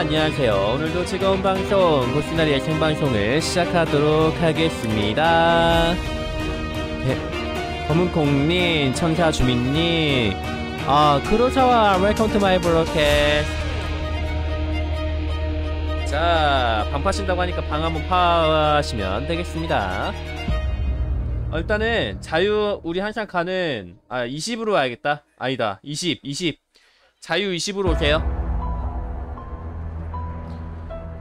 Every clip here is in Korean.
안녕하세요 오늘도 즐거운 방송 고스나리의 생방송을 시작하도록 하겠습니다 네, 검은콩님 천사주민님 아 크로사와 welcome to my broadcast 자, 방 파신다고 하니까 방 한번 파시면 되겠습니다. 어, 일단은 자유 우리 항상 가는 아 20으로 와야겠다. 아니다. 20, 20. 자유 20으로 오세요.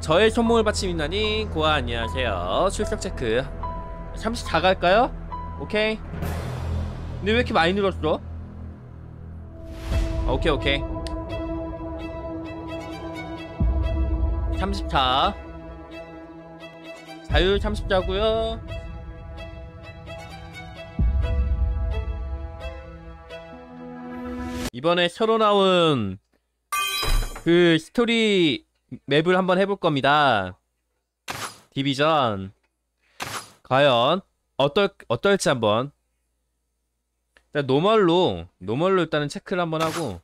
저의 손목을 받침이나니 고아 안녕하세요. 출석 체크. 34 갈까요? 오케이. 근데 왜 이렇게 많이 늘었어? 오케이 오케이. 34 자율 34고요 이번에 새로 나온 그 스토리 map을 한번 해볼 겁니다 디비전 과연 어떨, 어떨지 한번 일단 normal로 normal로 일단은 체크를 한번 하고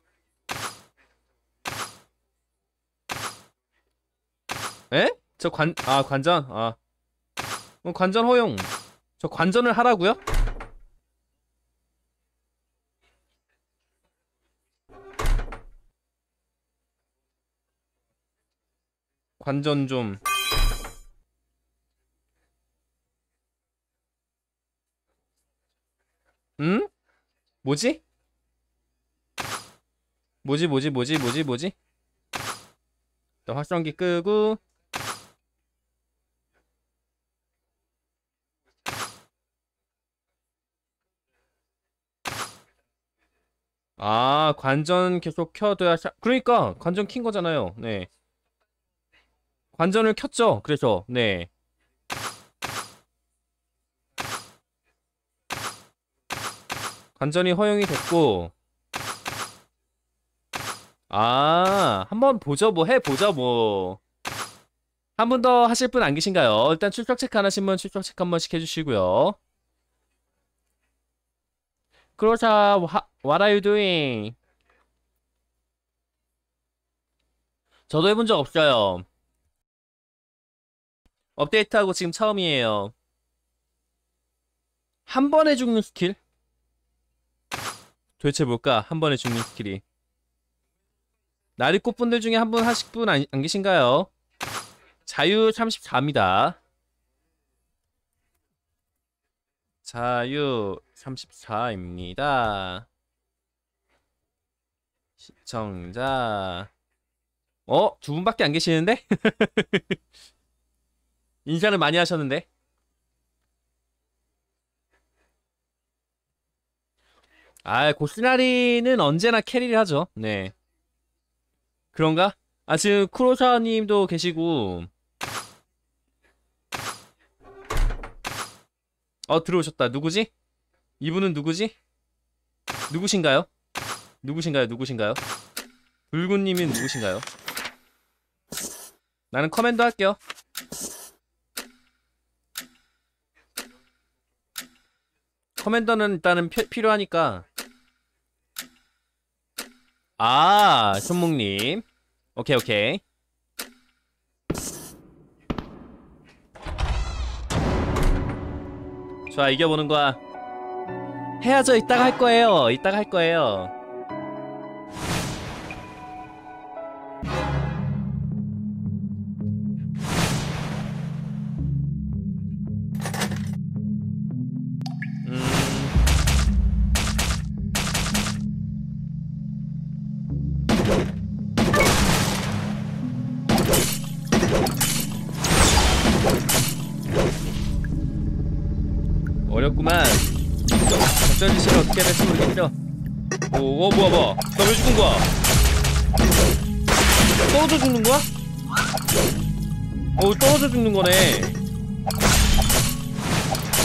에? 저 관, 아, 관전? 아. 어, 관전 허용. 저 관전을 하라고요? 관전 좀. 응? 뭐지? 뭐지, 뭐지, 뭐지, 뭐지, 뭐지? 확성기 끄고 아 관전 계속 켜둬야 샤... 그러니까 관전 킨 거잖아요 네 관전을 켰죠 그래서 네 관전이 허용이 됐고 아 한번 보죠 뭐 해보죠 뭐한 분 더 하실 분 안 계신가요? 일단 출석 체크 안 하신 분 출석 체크 한 번씩 해주시고요 그로사 what are you doing? 저도 해본 적 없어요. 업데이트하고 지금 처음이에요. 한 번에 죽는 스킬? 도대체 뭘까? 한 번에 죽는 skill이. 나리꽃분들 중에 한 분 하실 분 안, 안 계신가요? 자유 34입니다. 자유 34입니다. 시청자 어? 두 분밖에 안 계시는데? 인사를 많이 하셨는데? 아, 고스나리는 언제나 캐리를 하죠. 네. 그런가? 아, 지금 쿠로사님도 계시고 어, 들어오셨다. 누구지? 이분은 누구지? 누구신가요? 누구신가요? 누구신가요? 불구님은 누구신가요? 나는 commander 할게요. commander는 일단은 피, 필요하니까. 아 손목님. 오케이 오케이. 좋아 이겨보는 거야. 해야죠 이따가 할 거예요. 이따가 할 거예요 모르겠죠 오, 어 뭐야 뭐야. 나왜 죽은 거야? 떨어져 죽는 거야? 어 떨어져 죽는 거네.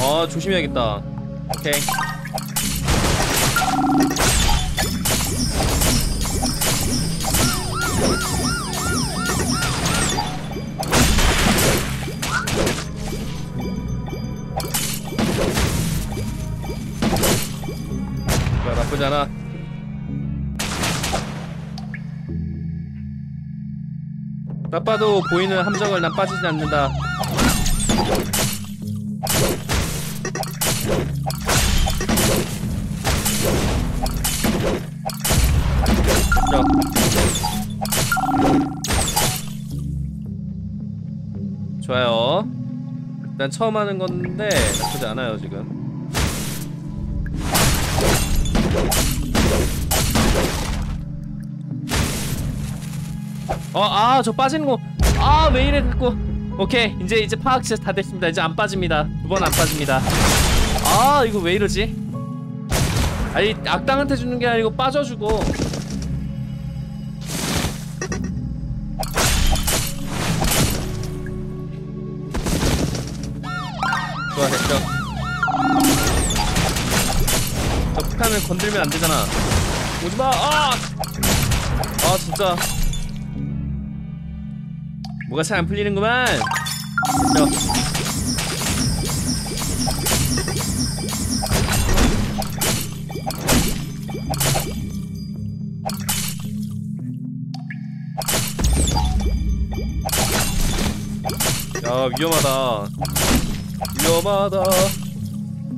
아 조심해야겠다. 오케이 봐도 보이는 함정을 난 빠지지 않는다. 자. 좋아요. 일단 처음 하는 건데 나쁘지 않아요 지금 어, 아, 저 빠지는 거. 아, 왜 이래, 자꾸. 오케이. 이제, 이제 파악 진짜 다 됐습니다. 이제 안 빠집니다. 두 번 안 빠집니다. 아, 이거 왜 이러지? 아니, 악당한테 주는 게 아니고 빠져주고. 좋아, 됐죠. 저 폭탄을 건들면 안 되잖아. 오지 마! 아! 아, 진짜. 뭐가 잘 안 풀리는구만. 저. 야 위험하다. 위험하다.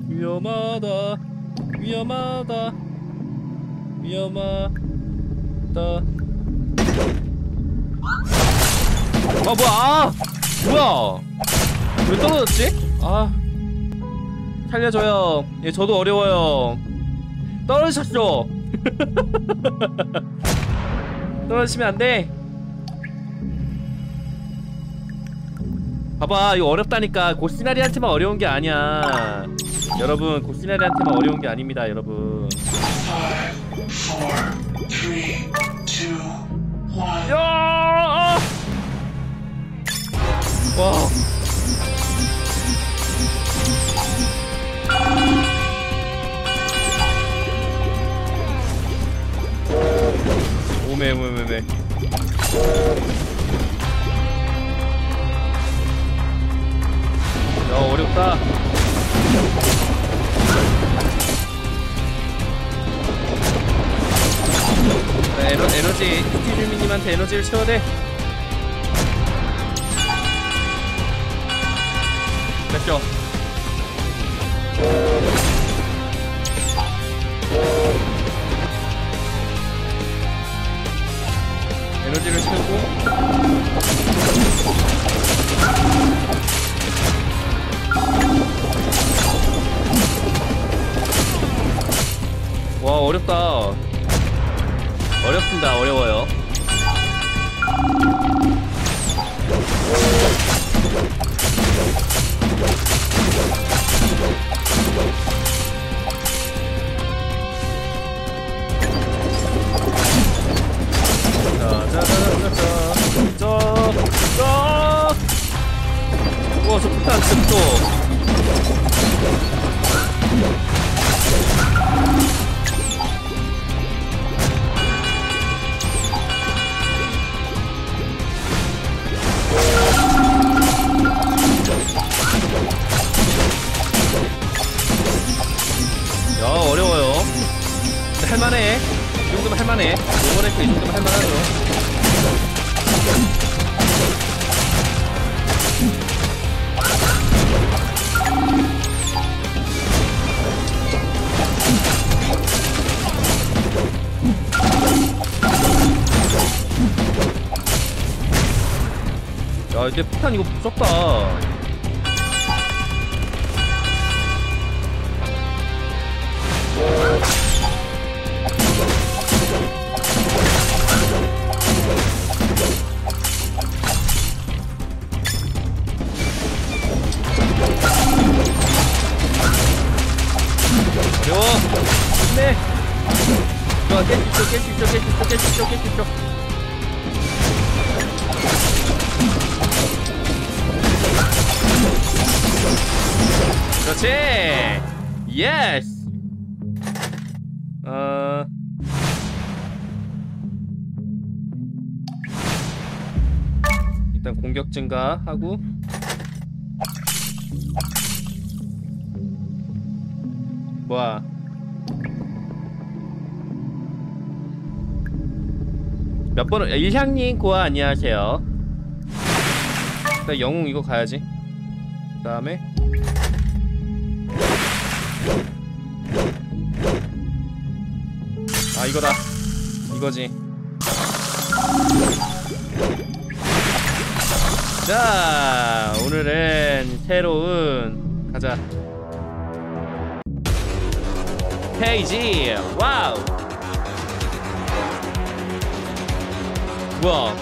위험하다. 위험하다. 위험하다. 아 뭐야? 아 뭐야? 왜 떨어졌지? 아. 살려줘요. 예 저도 어려워요. 떨어지셨죠? 떨어지시면 안돼. 봐봐 이거 어렵다니까. 고시나리한테만 어려운 게 아니야. 여러분 고시나리한테만 어려운 게 아닙니다 여러분. Five, four, three, two, one. 야! 아! 와. 오메 오메 오메. 야 어렵다. 자, 에너, 에너지 티주민님한테 에너지를 채워야 돼. 됐죠? 에너지를 채우고 와 어렵다 어렵습니다 어려워요 우와 저 폭탄 진짜 무서워 야 어려워요. 할만해. 이 정도면 할만해. 오버레이크 이 정도면 할만하죠. 야 이제 폭탄 이거 무섭다 공격 증가하고 뭐야 몇 번, 일향님 고아 안녕하세요. 일단 영웅 이거 가야지. 그 다음에 아 이거다. 이거지 자 오늘은 새로운 가자 페이지 와우 뭐야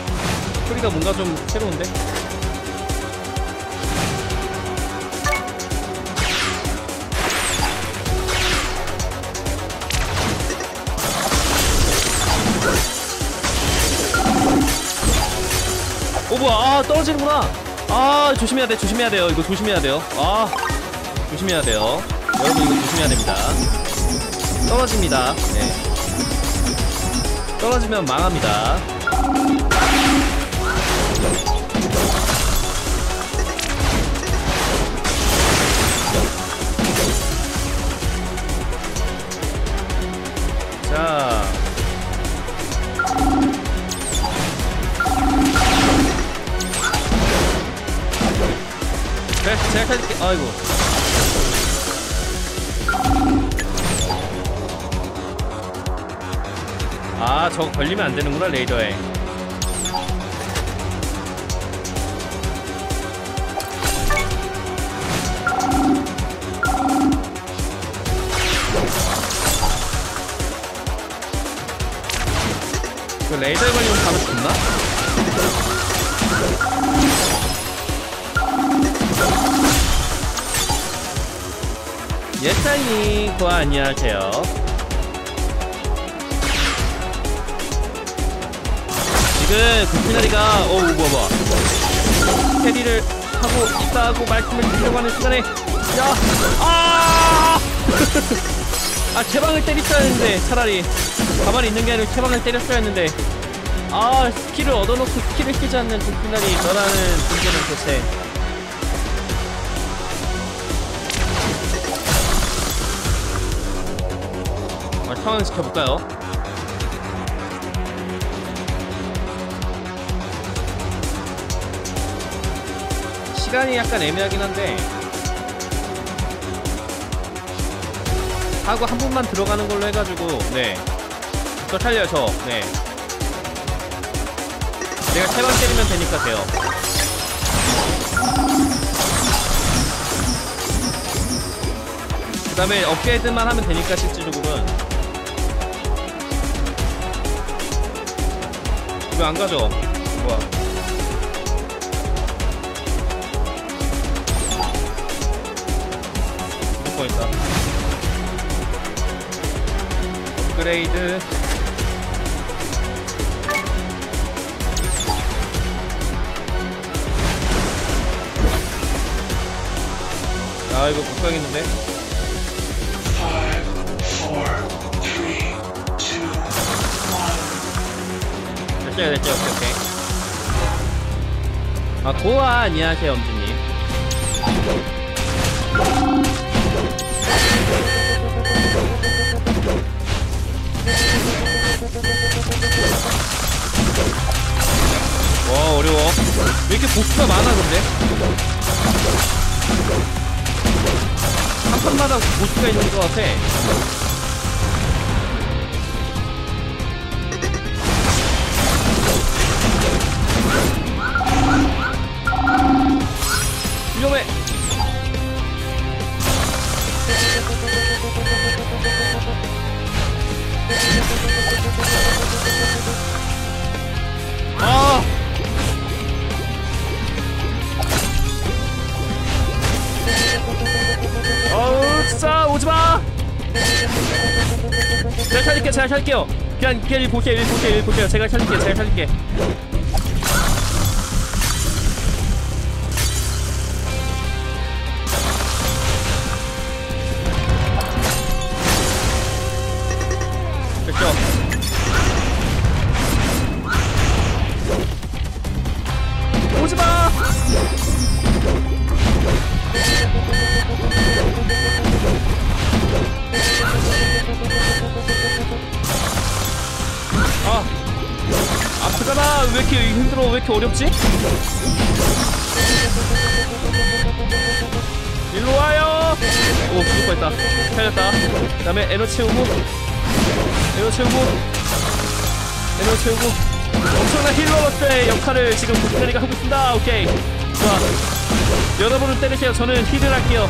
소리가 뭔가 좀 새로운데? 뭐야 아 떨어지는구나. 아 조심해야 돼 조심해야 돼요. 이거 조심해야 돼요. 아 조심해야 돼요. 여러분 이거 조심해야 됩니다. 떨어집니다. 네. 떨어지면 망합니다 아이고. 아 저거 걸리면 안 되는구나 레이더에 고아 안녕하세요 지금 고시나리가 어우 뭐야 뭐야 carry를 하고 있다고 말씀을 드리려고 하는 시간에 야! 아! 아 채방을 때렸어야 했는데 차라리 가만히 있는 게 아니고 채방을 때렸어야 했는데 아 스킬을 얻어놓고 스킬을 쓰지 않는 고시나리 너라는 존재는 도대체 상황 지켜볼까요? 시간이 약간 애매하긴 한데 하고 한 분만 들어가는 걸로 해가지고 네저 살려요 저네. 내가 세 방 때리면 되니까 돼요. 그 다음에 업그레이드만 하면 되니까 실질적으로는 이거 안 가져 뭐야? 죽을 뻔했다. 업그레이드. 아 이거 못 가겠는데 됐어요 됐죠 오케이 오케이. 아 고아 안녕하세요 엄지님. 와 어려워. 왜 이렇게 보스가 많아 근데? 한 판마다 보스가 있는 것 같아 제가 살릴게 제가 살릴게요. 그냥 일 볼게요 일 볼게요 제가 살릴게 제가 살릴게 있지? 일로 와요! 오, 죽을 뻔 했다. 살렸다. 그 다음에 에너 채우고, 에너 채우고, 에너 채우고. 엄청난 힐러로서의 역할을 지금 북한이가 하고 있습니다. 오케이. 자, 여러분을 때리세요. 저는 힐을 할게요.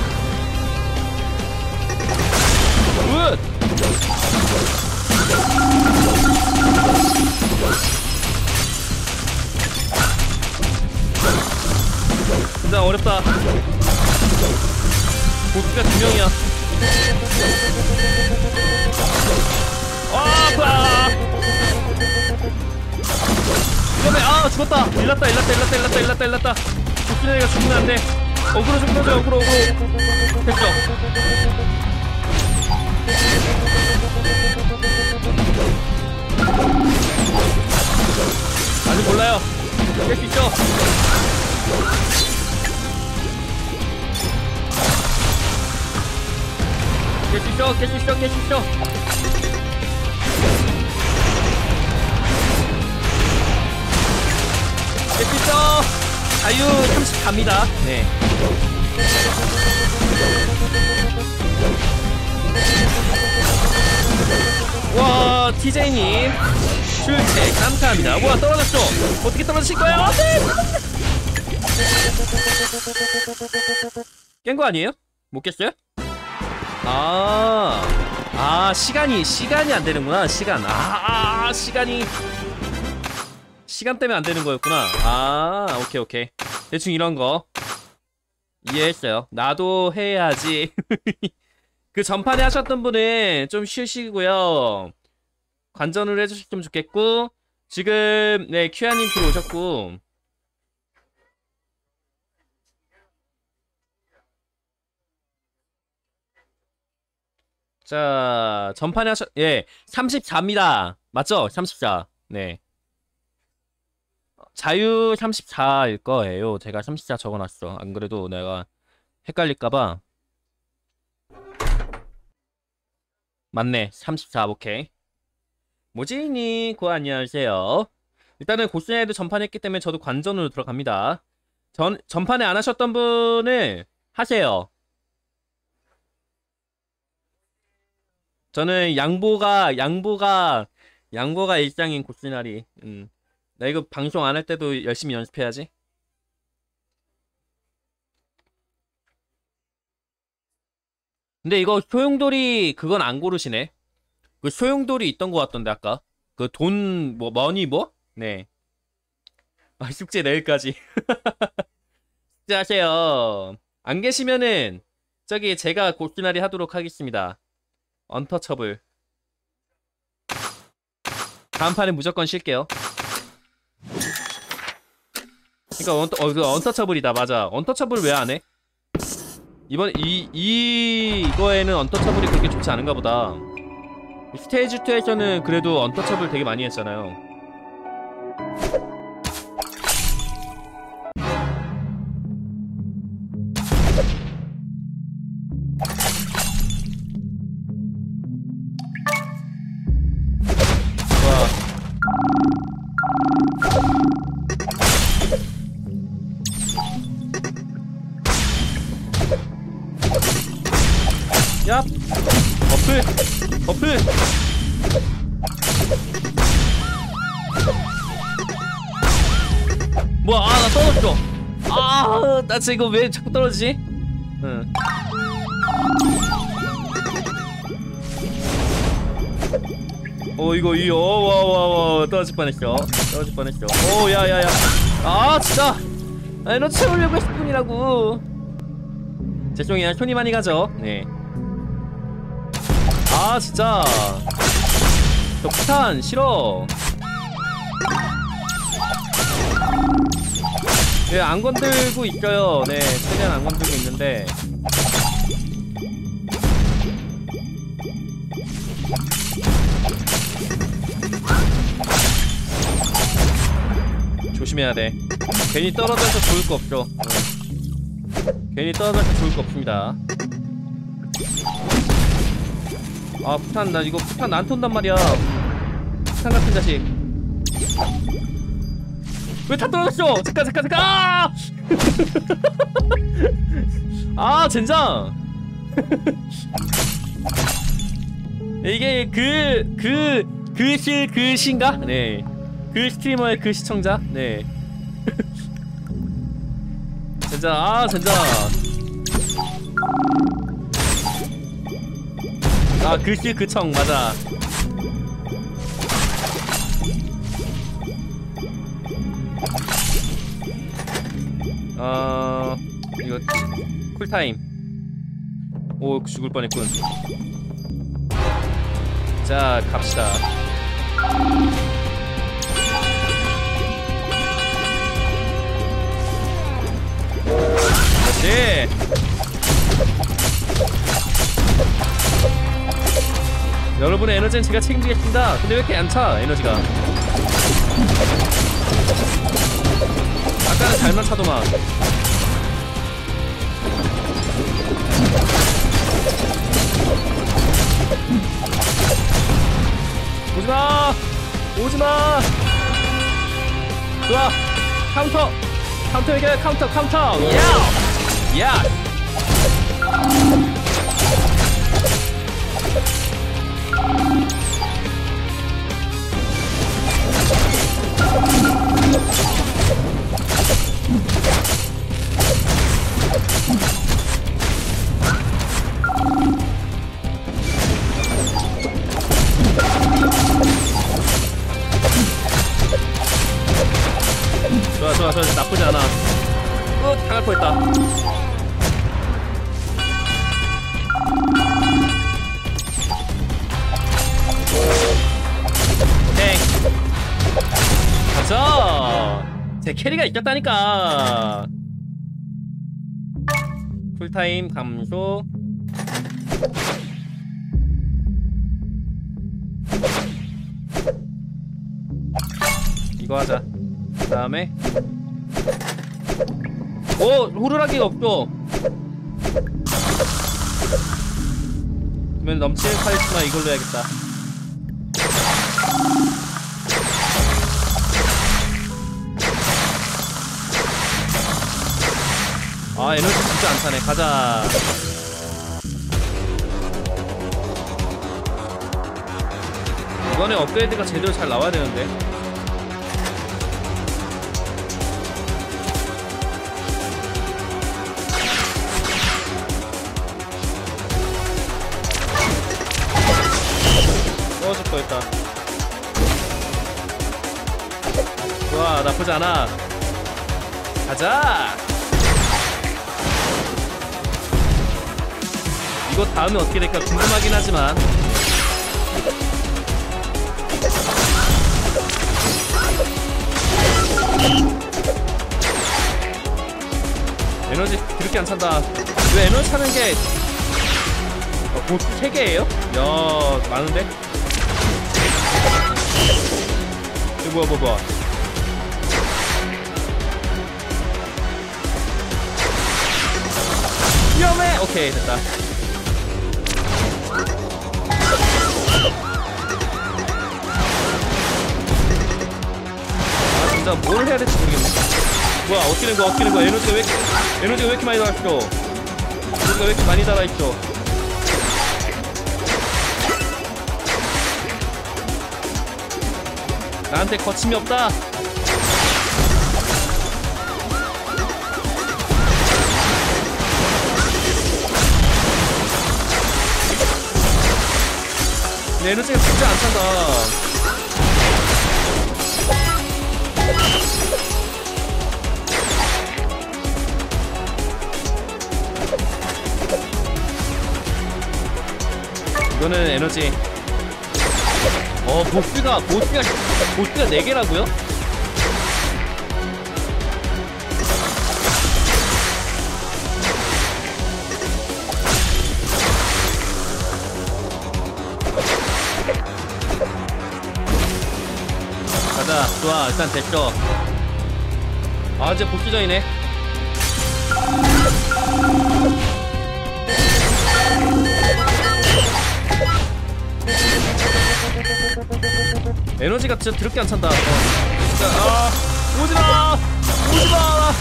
보스가 두 명이야. 아 아파 이러면 아 죽었다. 일났다 일났다 일났다 일났다 일났다 일났다. 도끼내가 죽으면 안 돼. 어그로 좀 끌어줘 어그로 어그로 됐어 아직 몰라요. 깰수 있죠 깰수 있어 깰 수 있어 깰 수 있어 깰 수 있어 자유 34입니다 네 와, TJ님. 출첵 감사합니다. 와, 떨어졌어. 어떻게 떨어지실 거예요? 네! 깬거 아니에요? 못 깼어요? 아, 아, 시간이, 시간이 안 되는구나. 시간. 아, 아, 시간이. 시간 때문에 안 되는 거였구나. 아, 오케이, 오케이. 대충 이런 거. 이해했어요. 나도 해야지. 그 전판에 하셨던 분은 좀 쉬시고요. 관전을 해주셨으면 좋겠고 지금 네 큐아님 들어오셨고 자 전판에 하셨 예 34입니다. 맞죠? 34 네. 자유 34일 거예요. 제가 34 적어놨어. 안 그래도 내가 헷갈릴까봐. 맞네. 34 오케이. 모지니 고 안녕하세요. 일단은 고스네드 전판했기 때문에 저도 관전으로 들어갑니다. 전 전판에 안 하셨던 분은 하세요 저는 양보가 양보가 양보가 일상인 고스나리 음. 나 이거 방송 안 할 때도 열심히 연습해야지 근데 이거 소용돌이 그건 안 고르시네. 그 소용돌이 있던 것 같던데 아까. 그 돈 뭐 머니 뭐? 네. 아 숙제 내일까지. 숙제 하세요. 안 계시면은 저기 제가 고스나리 하도록 하겠습니다. 언터처블. 다음 판에 무조건 쉴게요. 그러니까 언터 어, 그 언터처블이다 맞아. 언터처블 왜 안 해? 이번 이, 이 이거에는 언터처블이 그렇게 좋지 않은가 보다. 스테이지 2에서는 그래도 언터처블 되게 많이 했잖아요. 뭐야, 아, 나 떨어졌어! 아, 나 지금 이거 왜 자꾸 떨어지지? 응. 어, 이거, 이거, 어, 와, 와, 와, 떨어질 뻔했어. 떨어질 뻔했어. 오, 야, 야, 야. 아, 진짜! 아, 너 채우려고 했을 뿐이라고. 죄송해요, 손이 많이 가죠. 네. 아 진짜. 저 폭탄 싫어. 네안 건들고 있어요. 네 최대한 안 건들고 있는데. 조심해야 돼. 괜히 떨어져서 좋을 거 없죠. 응. 괜히 떨어져서 좋을 거 없습니다 아 폭탄 나 이거 폭탄 나한테 온단 말이야 폭탄 같은 자식 왜 다 떨어졌어? 잠깐 잠깐 잠깐. 아! 아 젠장. 이게 그 그 그실 그신가? 네. 그 스트리머의 그 시청자? 네. 젠장 아 젠장. 아 글씨 그청 맞아. 어 이거 쿨타임. 오 죽을 뻔했군. 자 갑시다. 그렇지. 여러분의 에너지는 제가 책임지겠습니다. 근데 왜 이렇게 안 차? 에너지가. 아까는 잘만 차더만. 오지마! 오지마! 좋아! 카운터! 카운터 이겨 카운터 카운터! 야! 야! 이겼다니까. 쿨타임 감소. 이거 하자. 그 다음에 오 호루라기가 없어. 그러면 넘치는 카리스마 이걸로 해야겠다 아 에너지 진짜 안 차네. 가자. 이번에 업그레이드가 제대로 잘 나와야 되는데. 떨어질 뻔했다. 좋아 나쁘지 않아. 가자 이거 다음에 어떻게 될까 궁금하긴 하지만 에너지 그렇게 안 찬다 왜 에너지 차는 게 어, 보스 3개예요? 야 많은데? 이거 뭐야 뭐야 위험해! 오케이 됐다 아 진짜 뭘 해야 될지 모르겠네. 뭐야 어떻게 된 거야 어떻게 된 거야? 에너지가 왜 에너지가 왜 이렇게 많이 달아있어? 에너지가 왜 이렇게 많이 달아있어? 나한테 거침이 없다. 내 에너지가 진짜 안 찬다 이거는 에너지. 어 보스가 보스가 보스가 4개라고요? 가자. 좋아 일단 됐죠. 아 이제 복귀전이네 에너지가 진짜 드럽게 안 찬다. 어. 진짜 아 오지마! 오지마!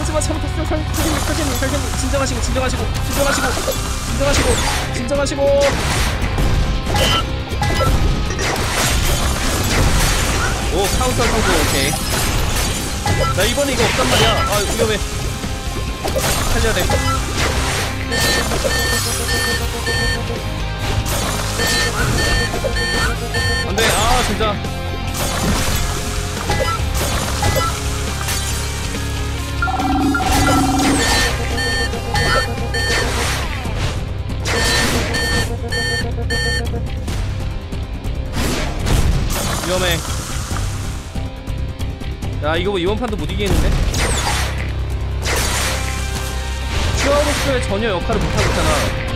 오지마 잘못했어. 설- 설계님 설계님 설계님. 진정하시고 진정하시고 진정하시고 진정하시고 진정하시고. 오 카운터 성공 오케이. 나 이번에 이거 없단 말이야. 아 위험해. 살려야 돼 안돼 아 진짜. 위험해. 야 이거 뭐 이번 판도 못 이기겠는데? 슈아로스의 전혀 역할을 못하고 있잖아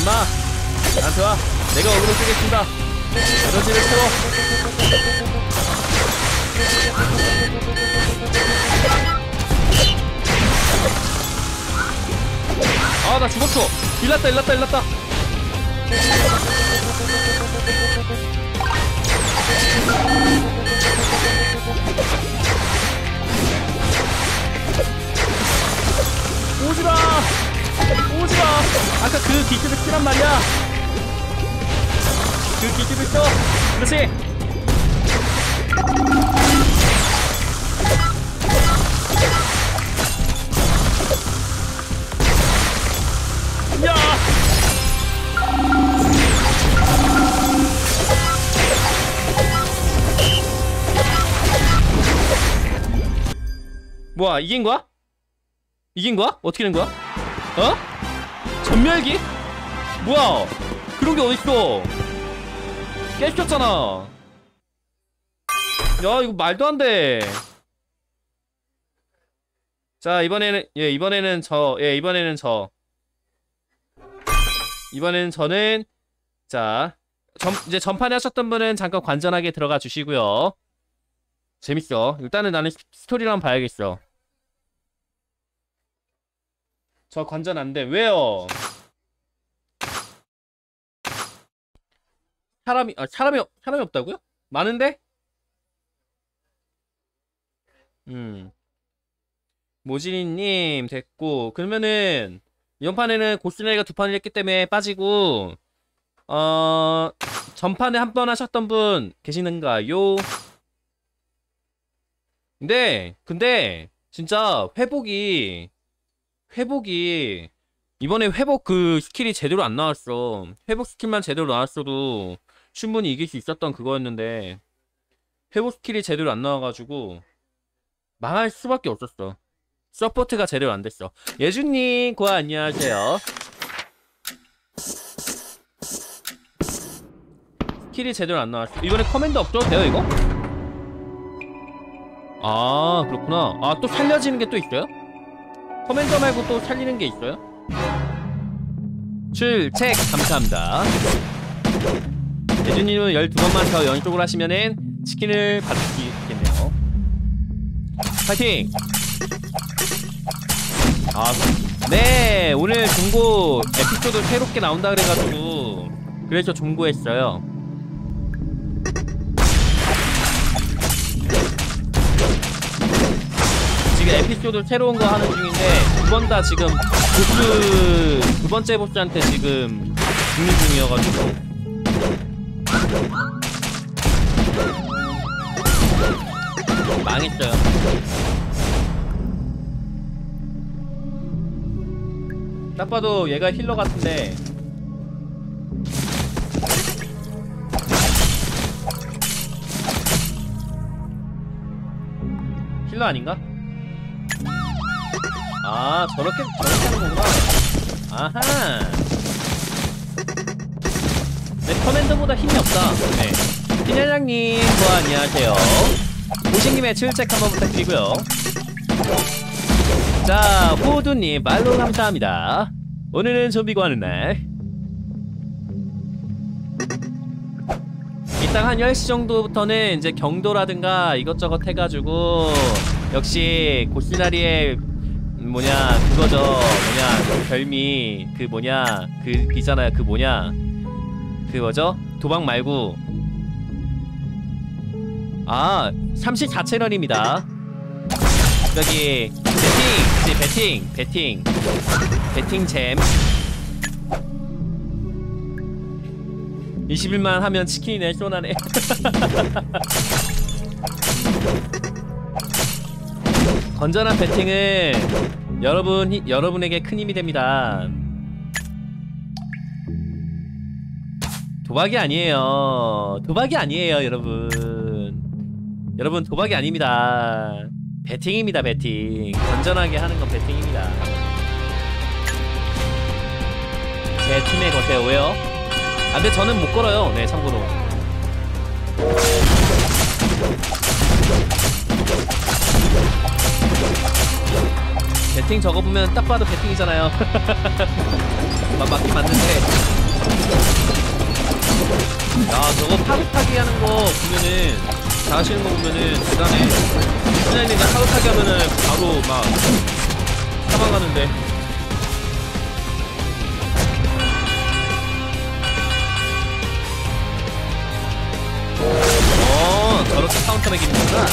임마. 나한테 와. 내가 어그로 쓰겠습니다. 에너지를 채워. 아 나 죽었어. 일났다 일났다 일났다. 오지마 오지 마 아까 그 기트를 쓰란 말이야 그 기트를 써 그렇지 야 뭐야 이긴 거야? 이긴 거야? 어떻게 된 거야? 어? 전멸기? 뭐야? 그런 게 어딨어? 깨시켰잖아. 야 이거 말도 안 돼. 자 이번에는 예 이번에는 저예 이번에는 저 이번에는 저는 자 전, 이제 전판에 하셨던 분은 잠깐 관전하게 들어가 주시고요. 재밌어. 일단은 나는 스- 스토리를 한번 봐야겠어. 저 관전 안 돼. 왜요? 사람이 아 사람이 없- 사람이 없다고요? 많은데? 음. 모진이님 됐고 그러면은 이번 판에는 고스네가 두 판을 했기 때문에 빠지고 어 전판에 한 번 하셨던 분 계시는가요? 근데 근데 진짜 회복이 회복이 이번에 회복 그 스킬이 제대로 안 나왔어. 회복 스킬만 제대로 나왔어도 충분히 이길 수 있었던 그거였는데 회복 스킬이 제대로 안 나와가지고 망할 수밖에 없었어. support가 제대로 안 됐어. 예준님, 고아 안녕하세요. 스킬이 제대로 안 나왔어. 이번에 commander 없어도 돼요, 이거? 아, 그렇구나. 아, 또 살려지는 게 또 있어요? commander 말고 또 살리는 게 있어요? 출첵 감사합니다. 예준님은 12번만 더 연속으로 하시면은 치킨을 받을 수 있겠네요. 파이팅! 아, 네, 오늘 좀고 에피소드 새롭게 나온다 그래가지고 그래서 중고했어요. 지금 에피소드 새로운 거 하는 중인데 두 번 다 지금 보스 두 번째 보스한테 지금 죽는 중이어가지고 망했어요. 딱 봐도 얘가 힐러 같은데 힐러 아닌가? 아 저렇게 저렇게 하는 거구나. 아하. 내 커맨더보다 힘이 없다. 네. 신현장님 뭐 안녕하세요. 오신 김에 출첵 한번 부탁드리고요. 자 호두님 말로 감사합니다. 오늘은 좀비고 하는 날. 이따 한 10시 정도부터는 이제 경도라든가 이것저것 해가지고 역시 고시나리의 뭐냐 그거죠. 뭐냐 그 별미 그 뭐냐 그 있잖아요. 그 뭐냐. 그 뭐죠? 도박 말고. 아 34채널입니다. 여기 배팅 그치 배팅 배팅. 배팅 잼. 21만 하면 치킨이네 쇼나네 건전한 배팅은 여러분 여러분에게 큰 힘이 됩니다. 도박이 아니에요. 도박이 아니에요, 여러분. 여러분 도박이 아닙니다. 배팅입니다, 배팅. 건전하게 하는 건 배팅입니다. 제 팀에 거세요, 왜요? 아, 근데 저는 못 걸어요. 네, 참고로. 배팅 저거 보면 딱 봐도 배팅이잖아요. 막 맞긴 맞는데. 야 저거 파도 타기 하는 거 보면은 잘하시는 거 보면은 대단해. 그냥 그냥 파도 타기 하면은 바로 막 사망하는데. 어 저렇게 카운터 매기는 구나.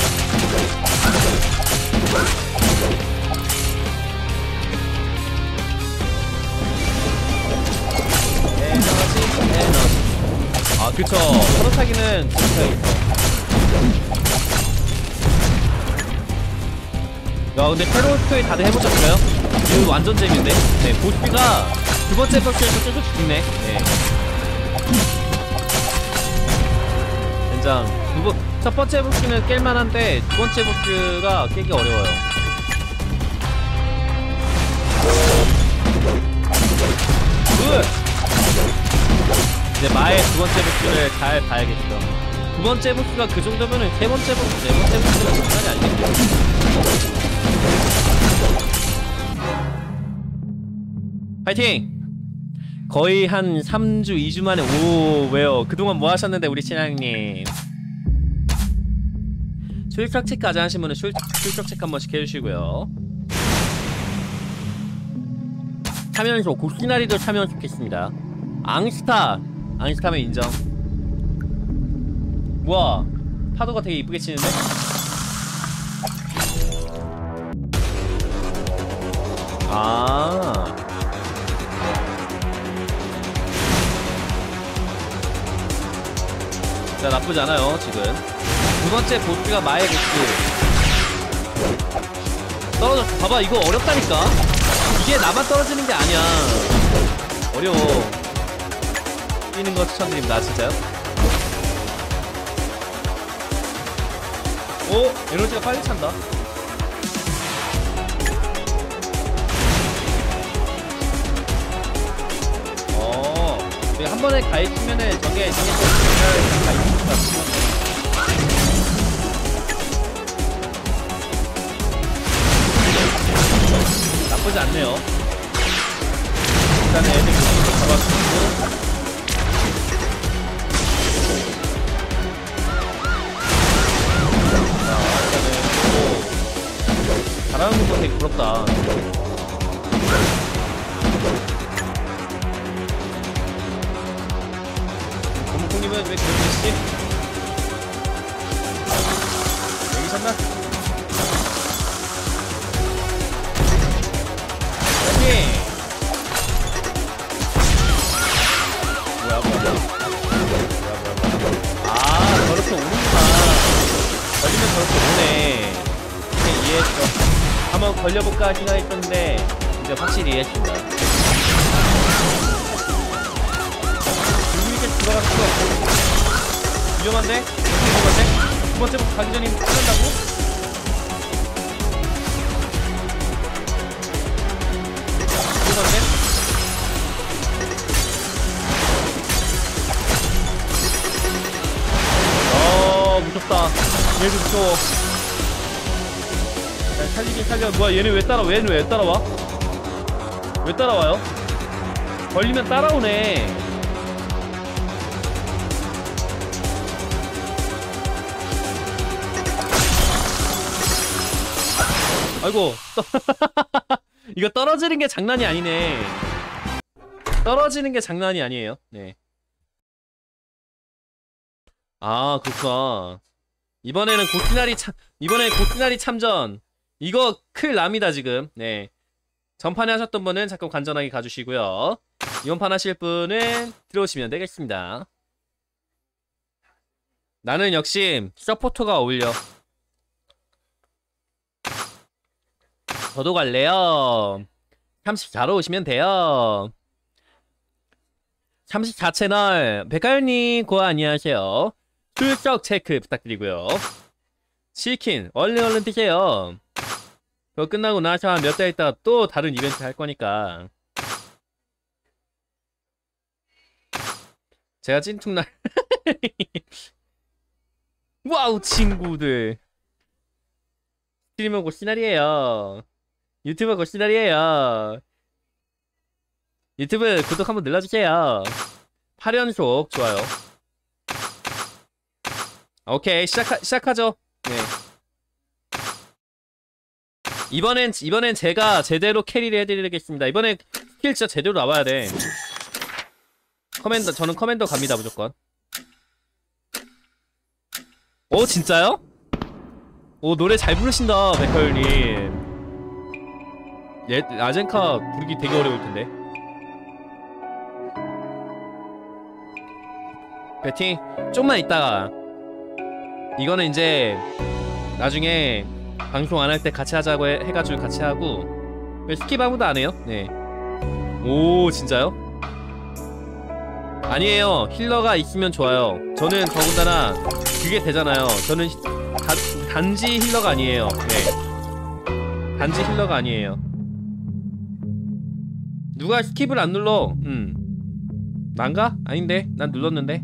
에너지 에너지. 아 그쵸. 서로 타기는 진짜 야 근데 페로스토이 다들 해보셨어요? 이거 완전 재밌는데 네 보스가 두 번째 버스에서 계속 죽네. 네 된장 두 번, 첫 번째 보스는 깰만한데 두 번째 보스가 깨기 어려워요 Good! 이제 마의 두 번째 보스를 잘 봐야겠죠. 두 번째 보스가 그 정도면은 세 번째 보스, 네 번째 보스가 장난이 아니겠죠. 파이팅! 거의 한 3주, 2주 만에 오 왜요? 그동안 뭐 하셨는데 우리 신랑님 출석 체크까지 하신 분은 출, 출석 체크 한 번씩 해주시고요. 참여연소 고시나리도 참여면 좋겠습니다. 앙스타 앙스타면 인정. 우와 파도가 되게 이쁘게 치는데. 아. 자 나쁘지 않아요 지금. 두 번째 보스가 마의 보스. 떨어졌어. 봐봐 이거 어렵다니까. 이게 나만 떨어지는 게 아니야. 어려워. 뛰는 거 추천드립니다, 진짜요? 오! 에너지가 빨리 찬다. 어, 저기 한 번에 가입하면은 저게 저게 또 가입 나쁘지 않네요. 일단은 애들 좀 잡아주고. 자, 일단은 오, 잘하는 거 되게 부럽다. 따라 웬 왜 따라와? 왜 따라와요? 걸리면 따라오네 아이고 이거 떨어지는 게 장난이 아니네 떨어지는 게 장난이 아니에요 네 아, 그렇구나. 이번에는 고티나리 참, 이번에 고티나리 참전. 이거 클 납니다 지금. 네. 전판에 하셨던 분은 잠깐 간전하게 가주시고요. 이번 판 하실 분은 들어오시면 되겠습니다. 나는 역시 서포터가 어울려. 저도 갈래요. 34로 오시면 돼요. 34채널 백가연님 고아 안녕하세요. 출석 체크 부탁드리고요. 치킨 얼른 얼른 드세요. 그거 끝나고 나서 한 몇 달 있다가 또 다른 이벤트 할 거니까. 제가 찐퉁날. Wow 친구들. 스트리머 고시나리에요. 유튜버 고시나리에요. 유튜브 구독 한번 눌러주세요. 8연속 좋아요. 오케이 시작하, 시작하죠. 네. 이번엔 이번엔 제가 제대로 carry를 해드리겠습니다. 이번에 스킬 진짜 제대로 나와야 돼. commander 저는 commander 갑니다 무조건. 오 진짜요? 오 노래 잘 부르신다 맥커윤님. 예 아젠카 부르기 되게 어려울 텐데. 배팅 좀만 있다가 이거는 이제 나중에 방송 안 할 때 같이 하자고 해, 해가지고 같이 하고. 왜 skip 아무도 안 해요? 네. 오 진짜요? 아니에요. healer가 있으면 좋아요. 저는 더군다나 그게 되잖아요. 저는 다, 단지 healer가 아니에요. 네. 단지 healer가 아니에요. 누가 스킵을 안 눌러? 음. 난가? 아닌데? 난 눌렀는데?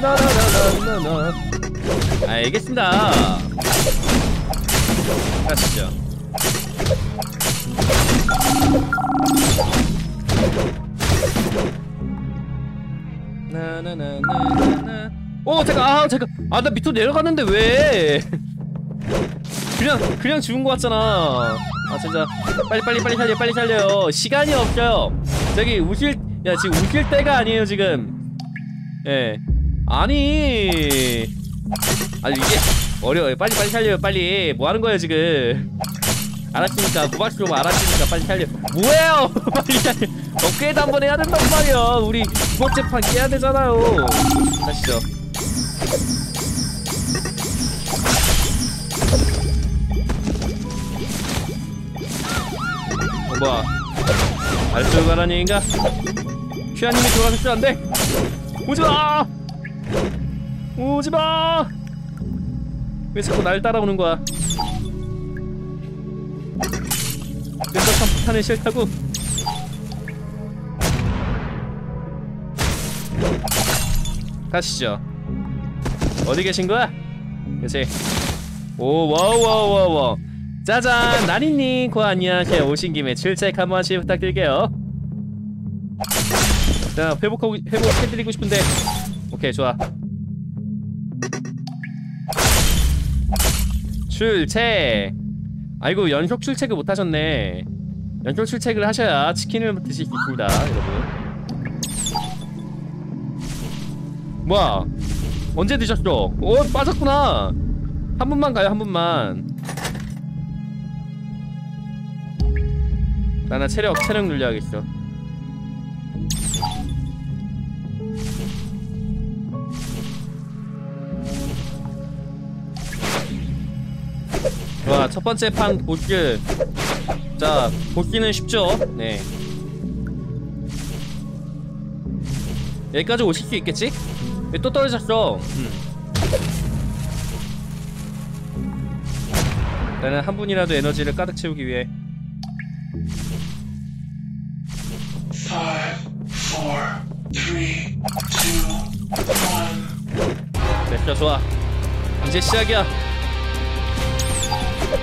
나나나나나 알겠습니다. 가시죠. 나나나나나 오 어, 잠깐 아 잠깐. 아 나 밑으로 내려갔는데 왜? 그냥 그냥 죽은 거 같잖아. 아 진짜. 빨리 빨리 빨리 살려 빨리 살려요. 시간이 없어요. 저기 우실 야 지금 우실 때가 아니에요 지금. 예. 아니. 아니 이게 어려워요. 빨리 빨리 살려요 빨리. 뭐 하는 거예요 지금? 알았으니까 무박수로 알았으니까 빨리 살려. 뭐예요? 빨리 살려. 업그레이드 한 번 해야 된단 말이야. 우리 두 번째 판 깨야 되잖아요. 가시죠. 어, 뭐야? 알수 가라는 얘기인가? 퀴아님이 돌아가셨지 안 돼? 오지 마! 오지 마! 왜 자꾸 날 따라오는 거야? 끈적한 폭탄이 싫다고? 가시죠. 어디 계신 거야? 그치? 오, wow, wow, wow, wow. 짜잔, 나니님, 고 안녕하세요. 오신 김에 출첵 한 번 씩 부탁드릴게요. 자, 회복하고, 회복해드리고 싶은데. 오케이, 좋아. 출첵. 아이고, 연속 출첵을 못 하셨네. 연속 출첵을 하셔야 치킨을 드실 수 있습니다, 여러분. 뭐야? 언제 드셨어? 오, 빠졌구나. 한 분만 가요, 한 분만. 나나 체력, 체력 늘려야겠어. 첫 번째 판 보스. 자, 보스는 쉽죠? 네. 여기까지 오실 수 있겠지? 왜또 떨어졌어? 음. 나는 한 분이라도 에너지를 가득 채우기 위해 Five, four, three, two, one. 됐어 좋아 이제 시작이야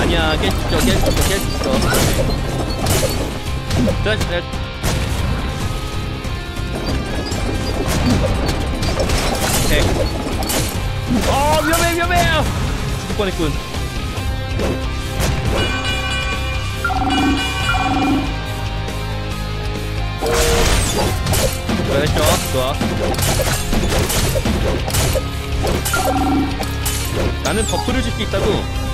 아니야, 깨지죠, 깨지죠, 깨지죠. 위험해, 위험해! 죽을 뻔했군. 그랬죠 좋아 나는 버프를 줄 수 있다고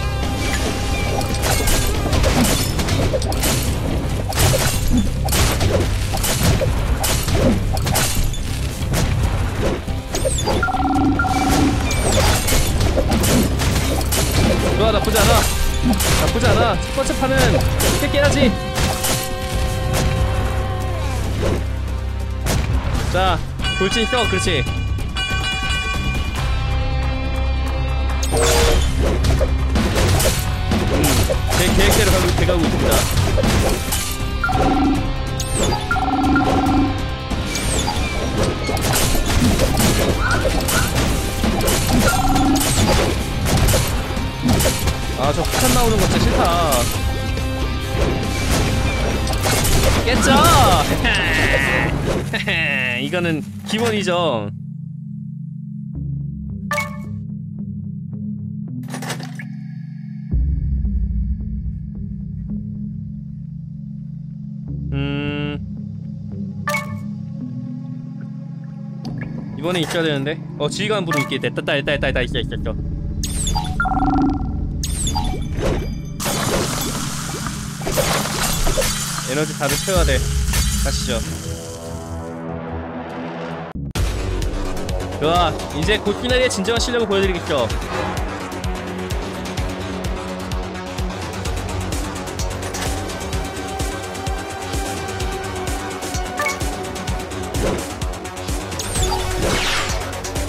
좋아 나쁘지 않아. 나쁘지 않아. 첫 번째 판은 쉽게 깨야지. 자 돌진 써 그렇지. 음, 제 계획대로 가고, 돼가고 있습니다 아 저 폭탄 나오는 거 진짜 싫다. 깼죠? 이거는 기본이죠. 음. 이번에 있어야 되는데? 어 지휘관 부르게 됐다 됐다 됐다 됐다 있어 있어 있어 에너지 다들 채워야 돼. 가시죠. 좋아, 이제 곧 피나리의 진정한 실력을 보여드리겠죠.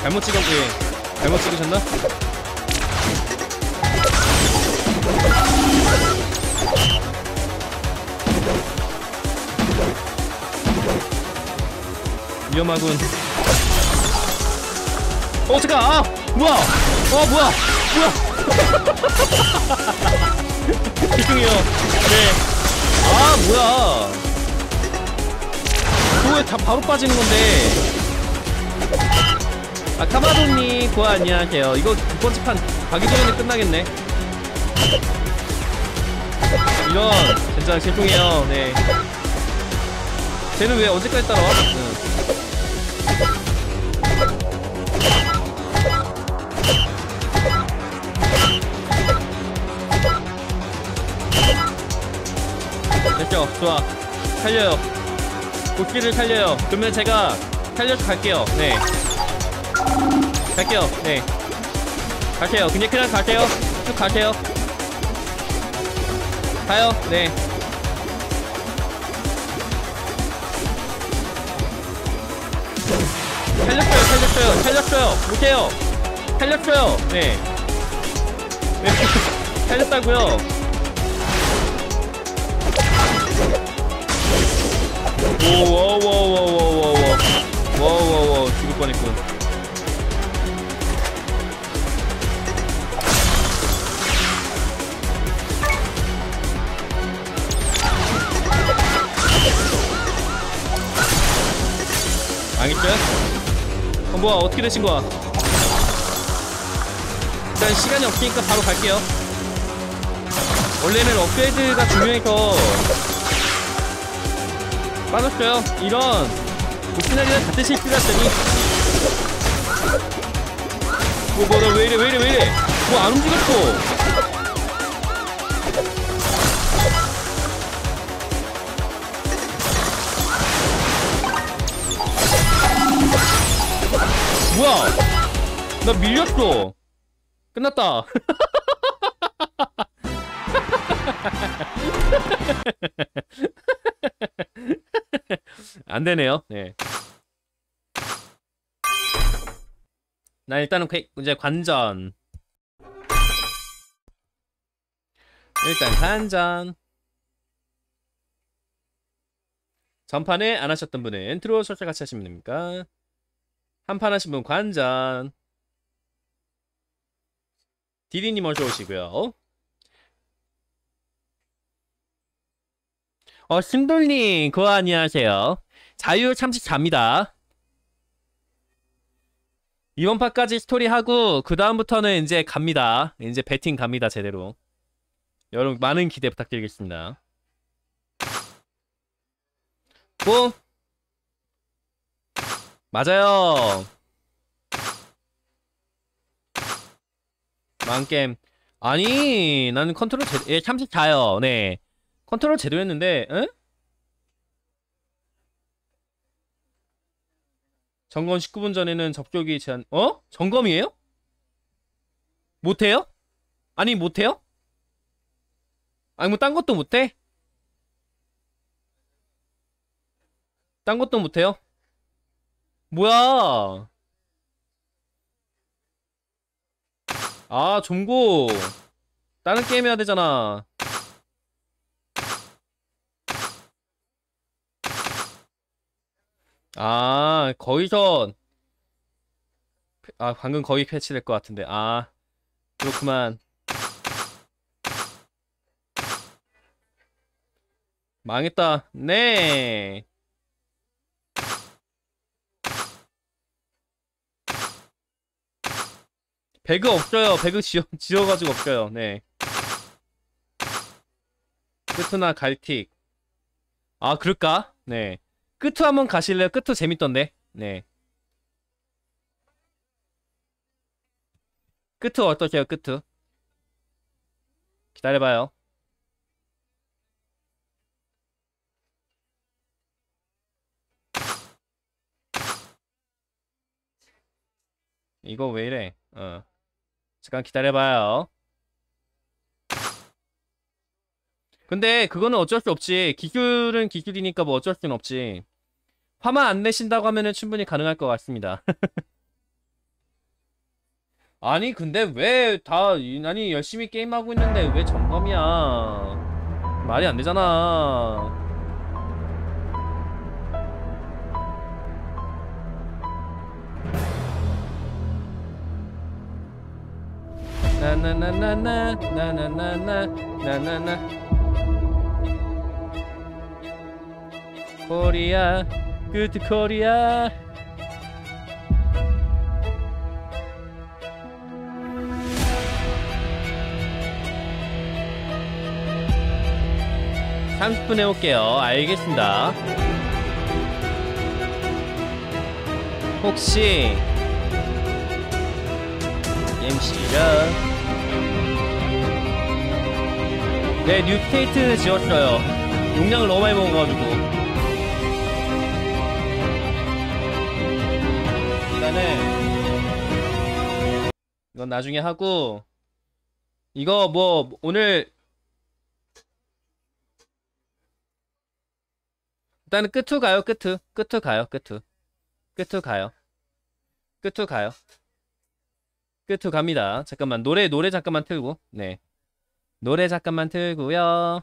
잘못 찍은 예. 잘못 찍으셨나? 위험하군. 어, 잠깐! 아! 뭐야! 어, 뭐야! 뭐야! 죄송해요. 네. 아, 뭐야! 그거 왜다 바로 빠지는 건데? 아, 카마도님, 고아 안녕하세요. 이거 두 번째 판 가기 전에 끝나겠네. 이런, 진짜 죄송해요. 네. 쟤는 왜 언제까지 따라와? 응. 좋아. 살려요. 도끼를 살려요. 그러면 제가 살려서 갈게요. 네. 갈게요. 네. 갈게요. 그냥 그냥 갈게요. 쭉 갈게요. 가요. 네. 살렸어요. 살렸어요. 살렸어요. 못해요. 살렸어요. 네. 네. 살렸다고요. 오워워워워워워워워워워 죽을 뻔했군 망했죠? 어 뭐야 어떻게 되신 거야 일단 시간이 없으니까 바로 갈게요 원래는 업그레이드가 중요해서 빠졌어요. 이런 복신날이랑 같은 실수를 했더니. 뭐 뭐야 왜 이래 왜 이래 왜 이래. 뭐 안 움직였어. 뭐야? 나 밀렸어. 끝났다 안 되네요. 네. 나 일단은 그- 이제 관전. 일단 관전. 전판에 안 하셨던 분은 들어오셔서 같이 하시면 됩니까? 한 판 하신 분 관전. 디디님 어서 오시고요. 어, 신돌님, 그거 안녕하세요. 자유 참식 잡니다. 이번 판까지 스토리 하고, 그 다음부터는 이제 갑니다. 이제 배팅 갑니다, 제대로. 여러분, 많은 기대 부탁드리겠습니다. 뽕! 맞아요. 망게임. 아니, 나는 컨트롤 제, 예, 참식 자요. 네. 컨트롤 제대로 했는데, 응? 점검 19분 전에는 접속이 제한, 어? 점검이에요? 못해요? 아니, 못해요? 아니, 뭐, 딴 것도 못해? 딴 것도 못해요? 뭐야? 아, 좀고. 다른 게임 해야 되잖아. 아, 거기서 아, 방금 거기 패치될 것 같은데. 아, 그렇구만. 망했다. 네. 배그 없어요. 배그 지어, 지어가지고 없어요. 네. 끝나 갈틱. 아, 그럴까? 네. 끝투 한번 가실래요? 끝투 재밌던데. 네. 끝투 어떠세요? 끝투. 기다려봐요. 이거 왜 이래? 어. 잠깐 기다려봐요. 근데 그거는 어쩔 수 없지. 기술은 기술이니까 뭐 어쩔 수는 없지. 화만 안 내신다고 하면은 충분히 가능할 것 같습니다. 아니 근데 왜 다 아니 열심히 게임하고 있는데 왜 점검이야? 말이 안 되잖아. 나나나나나 나나나나 나나나. 코리아 good 코리아 삼십 분 해올게요. 알겠습니다. 혹시 시작. 네, 뉴테이트 지웠어요. 용량을 너무 많이 먹어가지고. 일단은 이건 나중에 하고 이거 뭐 오늘 일단은 끄투 가요 끄투 끄투 가요 끄투 끄투 가요. 끄투 가요. 끄투 갑니다. 잠깐만 노래 노래 잠깐만 틀고. 네. 노래 잠깐만 틀고요.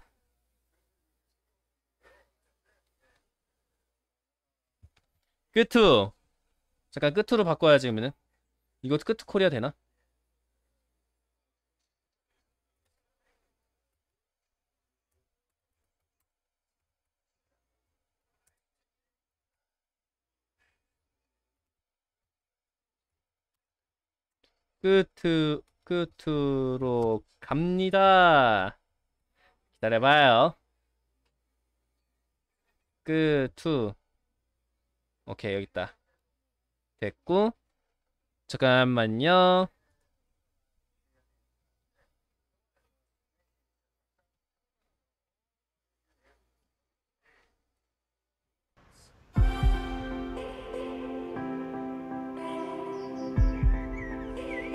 끄투 잠깐 끄투로 바꿔야지 그러면은 이것도 끄투 코리아 되나? 끝 끝으로 갑니다. 기다려봐요. 끝2 오케이 여기 있다. 됐고 잠깐만요.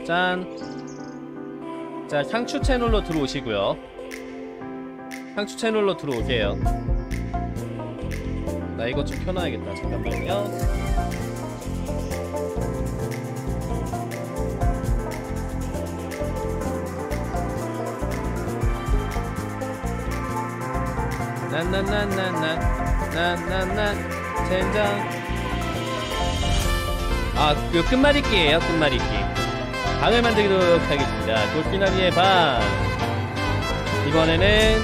짠. 자, 상추 채널로 들어오시고요. 상추 채널로 들어오세요. 나 이거 좀 켜놔야겠다. 잠깐만요. 난난난난난난난 젠장 아그 끝말잇기예요 끝말잇기 방을 만들도록 하겠습니다 돌피나비의 방 이번에는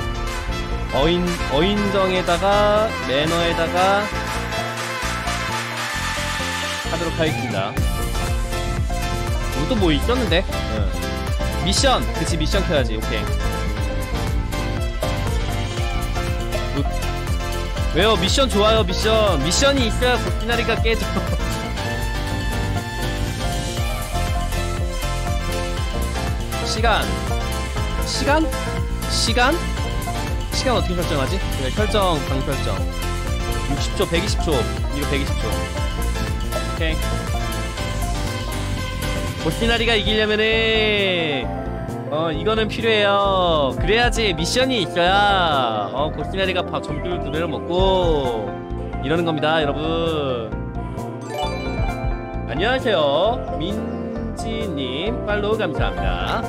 어인 어인정에다가 매너에다가 하도록 하겠습니다 또 뭐 있었는데 응. 미션 그치 미션 켜야지 오케이 왜요? 미션 좋아요, 미션. 미션이 있어야 골피나리가 깨져. 시간 시간? 시간? 시간 어떻게 설정하지? 그래, 설정, 방 설정 60초, 120초 이거 120초 오케이 보시나리가 이기려면은 어 이거는 필요해요. 그래야지 미션이 있어야 어 고시나리가 밥 점주를 두 배를 먹고 이러는 겁니다 여러분. 안녕하세요. 민지님 팔로우 감사합니다.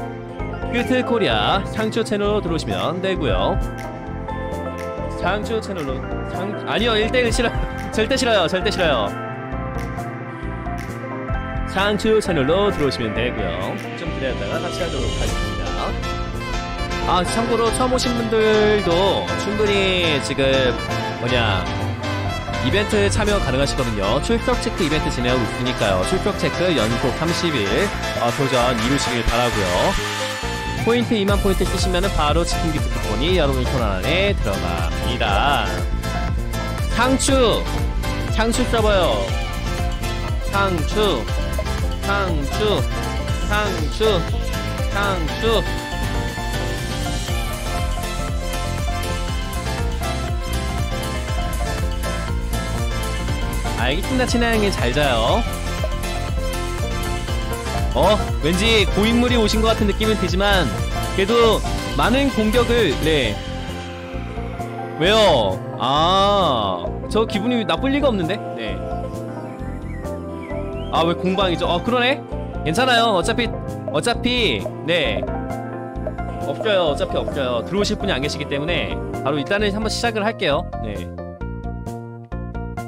끝을 코리아 상추 채널로 들어오시면 되고요. 상추 채널로 상 아니요 1대1 싫어요. 절대 싫어요 절대 싫어요. 상추 채널로 들어오시면 되고요. 좀 기다렸다가 같이 하도록 하겠습니다 아 참고로 처음 오신 분들도 충분히 지금 뭐냐 이벤트 참여 가능하시거든요 출석 체크 이벤트 진행하고 있으니까요 출석 체크 연속 30일 어, 도전 이루시길 바라고요 포인트 2만 포인트 쓰시면 바로 치킨 gift 쿠폰이 여러분 손 안에 들어갑니다. 상추! 상추 써봐요. 상추, 상추, 상추, 상추. 알겠습니다, 친아형님 잘 자요. 어, 왠지 고인물이 오신 것 같은 느낌은 들지만 그래도 많은 공격을 네 왜요? 아, 저 기분이 나쁠 리가 없는데? 네. 아, 왜 공방이죠? 어, 그러네? 괜찮아요. 어차피, 어차피, 네. 없어요. 어차피 없어요. 들어오실 분이 안 계시기 때문에 바로 일단은 한번 시작을 할게요. 네.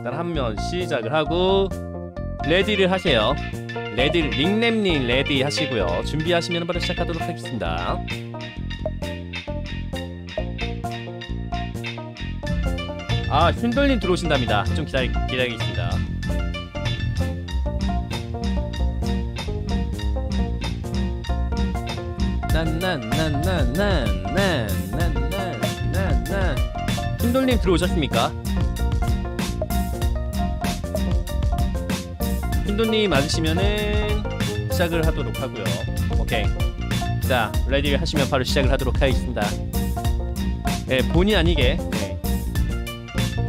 일단 한번 시작을 하고 ready를 하세요. Ready 링램님 ready 하시고요. 준비하시면 바로 시작하도록 하겠습니다. 아, 슌돌님 들어오신답니다. 좀 기다리, 기다리겠습니다. 난난난난난난난난난 슌돌님 들어오셨습니까? 슌돌님 맞으시면은 시작을 하도록 하고요. 오케이. 자, ready를 하시면 바로 시작을 하도록 하겠습니다. 네, 본의 아니게 네.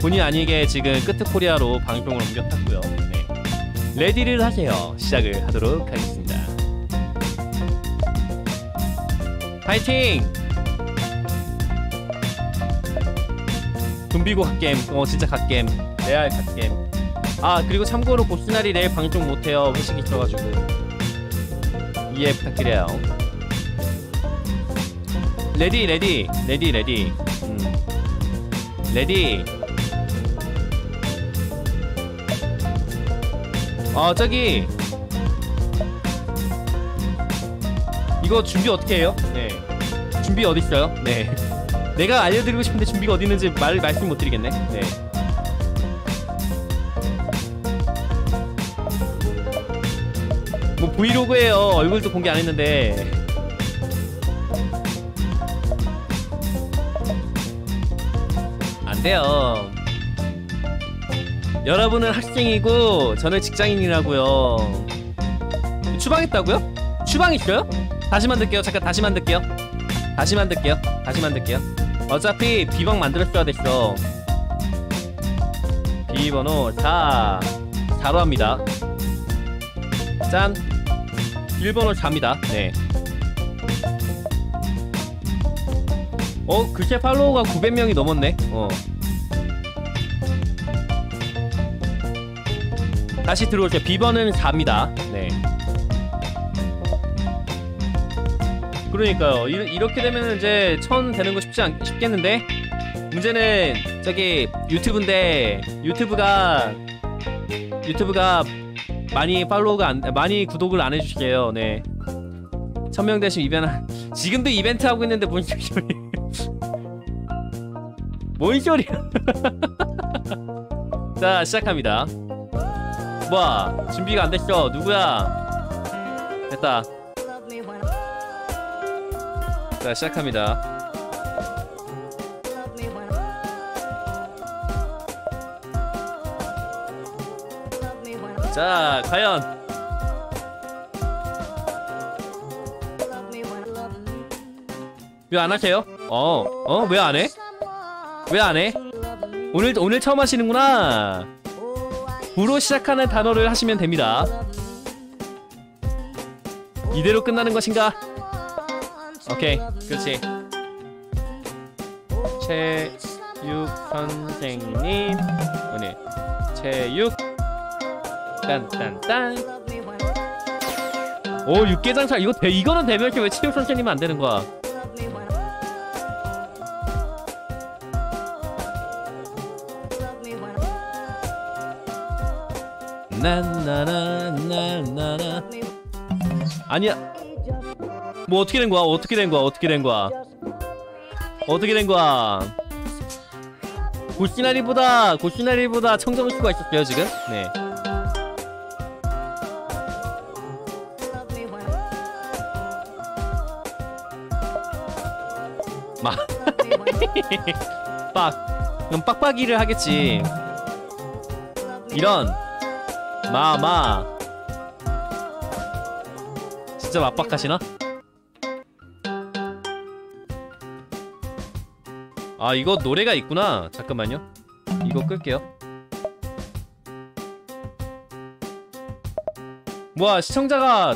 본의 아니게 지금 끄투 코리아로 방송을 옮겼고요. 네. ready를 하세요. 시작을 하도록 하겠습니다. 파이팅! 좀비고 갓겜, 어 진짜 갓겜, 레알 갓겜. 아 그리고 참고로 보스날이 내일 방송 못해요. 회식 있어가지고. 이해 부탁드려요. Ready ready ready ready. 음. Ready. 아 저기. 이거 준비 어떻게 해요? 네. 준비 어디 있어요? 네. 내가 알려드리고 싶은데 준비가 어디 있는지 말 말씀 못 드리겠네. 네 브이로그예요. 얼굴도 공개 안 했는데. 안 돼요. 여러분은 학생이고 저는 직장인이라고요. 추방했다고요? 추방 있어요? 다시 만들게요. 잠깐 다시 만들게요. 다시 만들게요. 다시 만들게요. 어차피 비방 만들었어야 됐어. 비번호 4 4로 합니다. 짠 1번을 잡니다. 네. 어 글쎄 팔로워가 900명이 넘었네. 어. 다시 들어올게요. 비번은 4입니다. 네. 그러니까요. 이, 이렇게 되면 이제 천 되는 거 쉽지 않 쉽겠는데? 문제는 저기 유튜브인데 유튜브가 유튜브가 많이 팔로우가 안 많이 구독을 안 해주세요. 네. 천명 대신 이벤트 지금도 이벤트 하고 있는데 뭔 소리 뭔 소리야? 자 시작합니다. 뭐야 준비가 안 됐어. 누구야? 됐다. 자 시작합니다 자 과연 왜 안 하세요? 어, 어, 왜 안 해? 왜 안 해? 오늘 오늘 처음 하시는구나. 부로 시작하는 단어를 하시면 됩니다. 이대로 끝나는 것인가? 오케이, 그렇지. 체육 선생님 오늘 체육 딴딴딴 오 육개장차 이거 대, 이거는 대멸치 왜 체육 선생님은 안 되는 거야? 나나나나나나. 아니야. 뭐 어떻게 된 거야? 어떻게 된 거야? 어떻게 된 거야? 어떻게 된 거야? 고시나리보다 고시나리보다 청정수가 있었어요 지금? 네 막. 빡. 그럼 빡빡이를 하겠지. 이런. 마, 마. 진짜 맞박하시나? 아, 이거 노래가 있구나. 잠깐만요. 이거 끌게요. 뭐야, 시청자가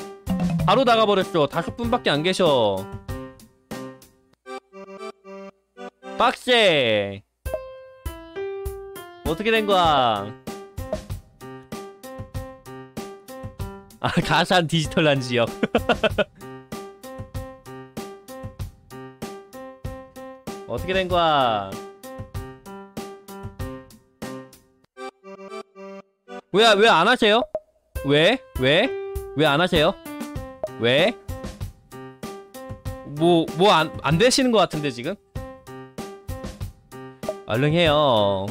바로 나가버렸어. 다섯 분밖에 안 계셔. 빡세 어떻게 된 거야 아 가산 디지털한 지역 어떻게 된 거야 왜 왜 안 하세요? 왜? 왜? 왜 안 하세요? 왜? 뭐 뭐 안 안 되시는 것 같은데 지금? 얼른 해요.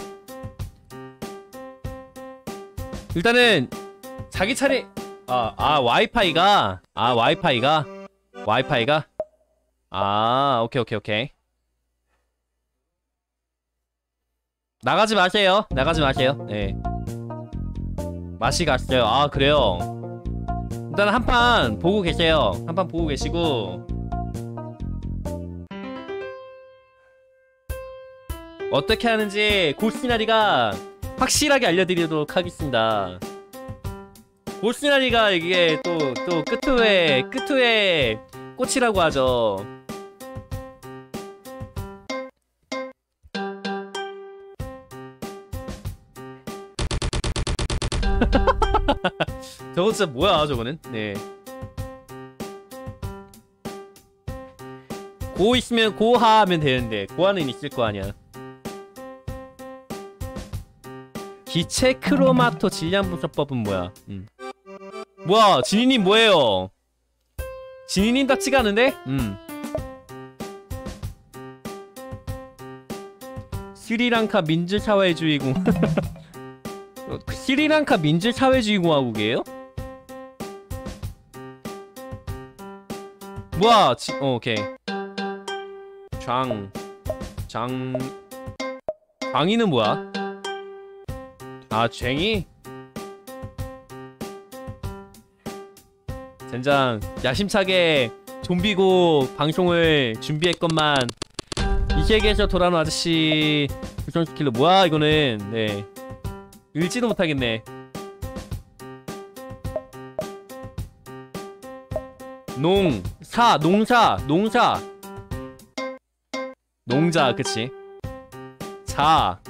일단은 자기 차례 아, 아 와이파이가 아 와이파이가 와이파이가? 아 오케이 오케이 오케이. 나가지 마세요. 나가지 마세요. 네. 맛이 갔어요. 아 그래요? 일단 한 판 보고 계세요. 한 판 보고 계시고 어떻게 하는지 고시나리가 확실하게 알려드리도록 하겠습니다. 고시나리가 이게 또 또 끝후에 끝후에 꽃이라고 하죠. 저거 진짜 뭐야 저거는? 네. 고 있으면 고하 하면 되는데 고하는 있을 거 아니야. 기체 크로마토 질량 분석법은 뭐야? 음. 뭐야, 진이님 뭐예요? 진이님 답지가 않은데? 음. 스리랑카 민주사회주의공 어, 스리랑카 민주사회주의공화국이에요? 뭐야, 지, 어, 오케이. 장, 장, 장이는 뭐야? 아 쟁이? 젠장 야심차게 좀비고 방송을 준비했건만 이 세계에서 돌아온 아저씨. 구성스킬로 뭐야 이거는? 네. 읽지도 못하겠네. 농, 사, 농사, 농사. 농자 그치? 자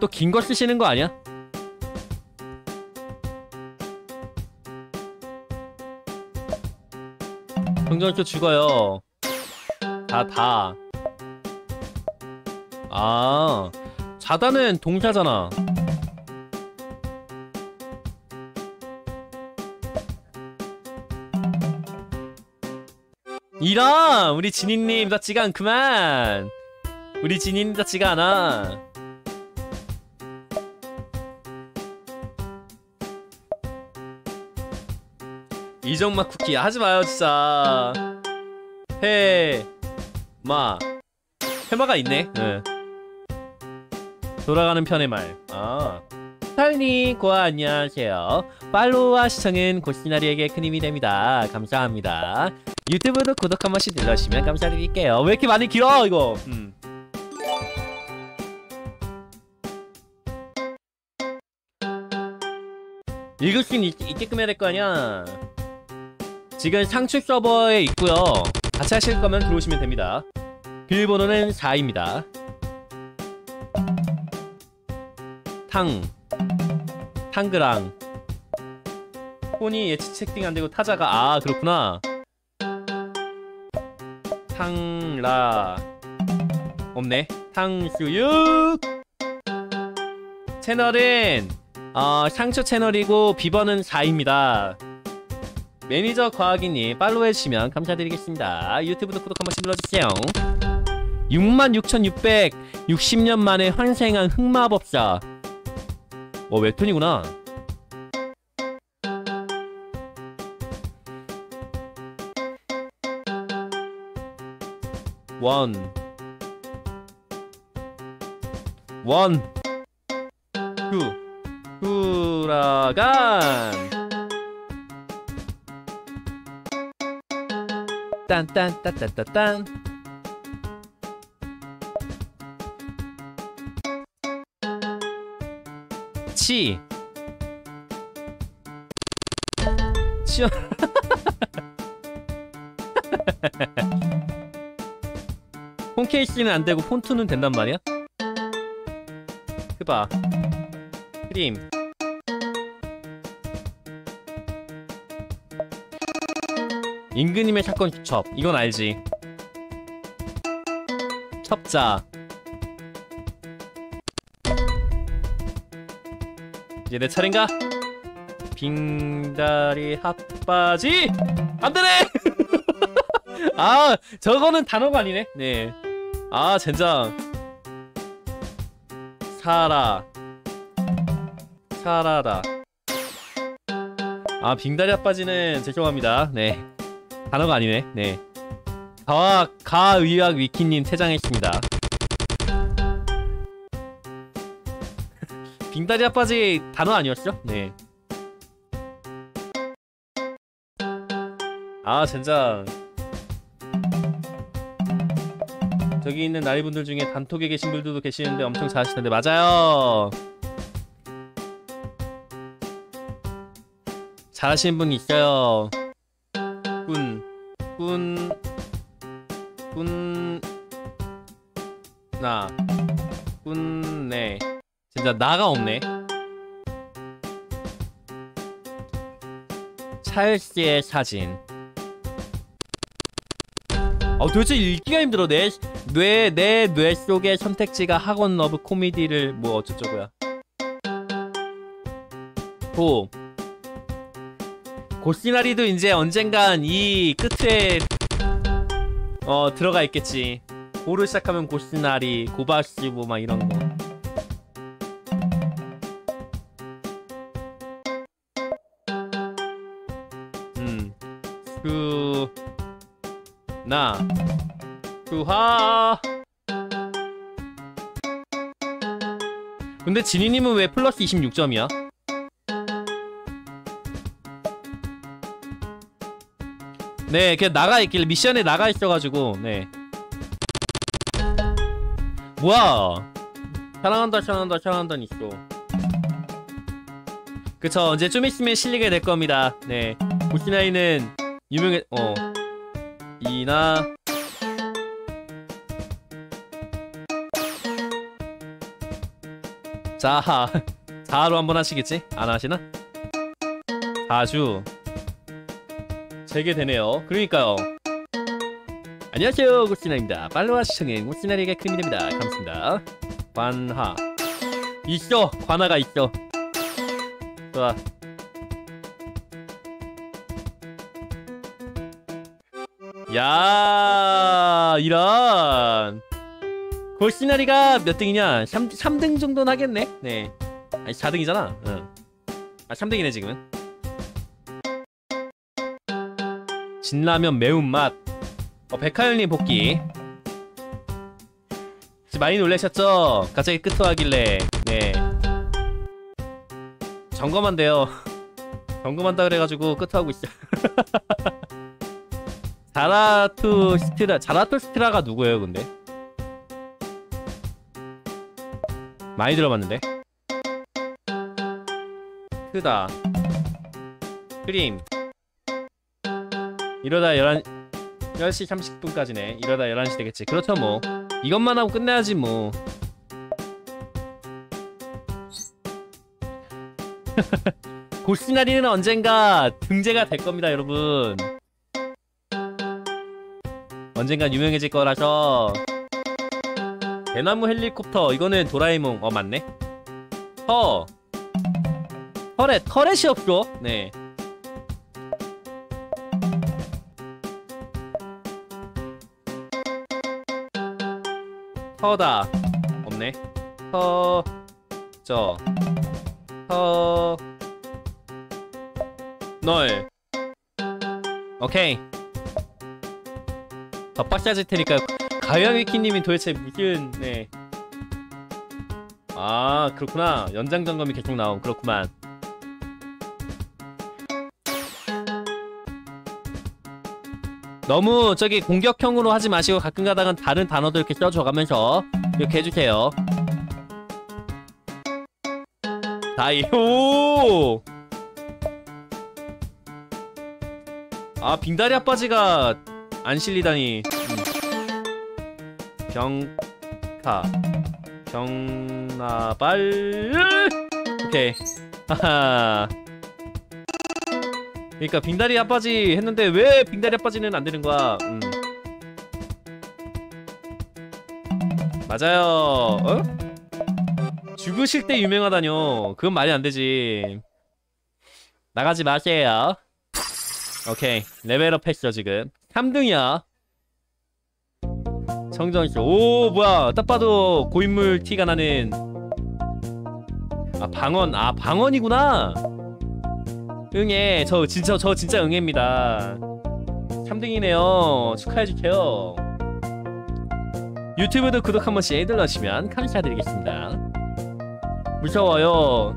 또 긴 거 쓰시는 거 아니야? 정전초 죽어요. 다 다. 아 자다는 동사잖아. 이런 우리 진이님 같지가 않구만. 우리 진이님 같지가 않아 이정막 쿠키 하지마요 진짜. 해마. 해마가 있네. 응. 돌아가는 편의 말아. 타윤이 고아 안녕하세요. 팔로우와 시청은 고시나리에게 큰 힘이 됩니다. 감사합니다. 유튜브도 구독 한 번씩 눌러주시면 감사드릴게요. 왜 이렇게 많이 길어 이거? 음. 읽을 수 있, 있게끔 해야 될 거 아니야 지금 상추 서버에 있고요. 같이 하실 거면 들어오시면 됩니다. 비밀번호는 4입니다. 탕. 탕그랑. 폰이 예측 채팅 안되고 타자가 아 그렇구나. 탕라. 없네. 탕수육. 채널은 어, 상처 채널이고 비번은 4입니다 매니저 과학이님 팔로우 해주시면 감사드리겠습니다 유튜브도 구독 한 번씩 눌러주세요 66,660년 만에 환생한 흑마법사 어 웹툰이구나 원. 원. 후. 후라간. 딴딴따따따딴. 치. 치열. 폰케이스는 안 되고 폰트는 된단 말이야? 해봐. 크림. 임금님의 사건 수첩. 이건 알지. 첩자. 이제 내 차례인가? 빙다리 핫바지 안 되네! 아 저거는 단어가 아니네 네. 아 젠장 사라 사라다 아 빙다리 핫바지는 죄송합니다 네 단어가 아니네. 네. 가학 가의학 위키님 퇴장했습니다. 빙다리 핫바지 단어 아니었죠? 네. 아 젠장. 저기 있는 나이분들 중에 단톡에 계신 분들도 계시는데 엄청 잘하시던데 맞아요. 잘하시는 분 있어요 진짜 나가 없네. 찰스의 사진. 어, 도대체 읽기가 힘들어. 내, 뇌, 내 뇌 속의 선택지가 학원 러브 코미디를 뭐 어쩌저고야. 도. 고시나리도 이제 언젠간 이 끝에 어 들어가 있겠지. 고를 시작하면 고시나리, 고바시 뭐막 이런 거. 나. 수하. 근데 진이님은 왜 플러스 26점이야? 네, 그냥 나가 있길래 미션에 나가 있어가지고 네. 뭐야? 사랑한다, 사랑한다, 사랑한다 있어. 그쵸, 이제 좀 있으면 실리게 될 겁니다. 네, 보시나이는 유명해. 어, 이나 자하 자로 한번 하시겠지? 안 하시나? 자주. 재개되네요. 그러니까요. 안녕하세요 고스나입니다. 팔로와 시청해 고스나리가 큰일 됩니다. 감사합니다. 관하. 있어. 관하가 있어. 좋아. 야, 이런. 골시나리가 몇 등이냐? 3, 3등 정도는 하겠네. 네. 아니 4등이잖아. 응. 아 3등이네 지금은. 진라면 매운맛. 어 백하연님 복귀. 많이 놀라셨죠? 갑자기 끄트하길래. 네. 점검한대요. 점검한다 그래가지고 끄트하고 있어. 자라투 스트라 자라투 스트라가 누구예요 근데? 많이 들어봤는데? 크다. 크림. 이러다 11 10시 30분까지네. 이러다 11시 되겠지. 그렇죠 뭐. 이것만 하고 끝내야지 뭐. 골시나리는 언젠가 등재가 될 겁니다 여러분 언젠간 유명해질 거라서. 대나무 헬리콥터 이거는 도라에몽. 어 맞네. 터. 털에 터렛이 없어 네. 터다. 없네. 터저. 터... 널. 오케이 더 빡세질 테니까 가야위키님이 도대체 무슨 네. 아 그렇구나 연장 점검이 계속 나온 그렇구만. 너무 저기 공격형으로 하지 마시고 가끔가다가 다른 단어도 이렇게 써줘가면서 이렇게 해주세요. 다이 오. 아 빙다리 아빠지가 안 실리다니. 경카. 경나발. 오케이. 하하. 그니까 빙다리 아빠지 했는데 왜 빙다리 아빠지는 안 되는 거야? 음. 맞아요. 어? 죽으실 때 유명하다뇨. 그건 말이 안 되지. 나가지 마세요. 오케이. 레벨업 했어 지금 3등이야. 성정씨 오 뭐야. 딱 봐도 고인물 티가 나는. 아 방언 아 방언이구나. 응애 저 진짜 저 진짜 응애입니다. 3등이네요. 축하해주세요. 유튜브도 구독 한 번씩 눌러주시면 감사드리겠습니다. 무서워요.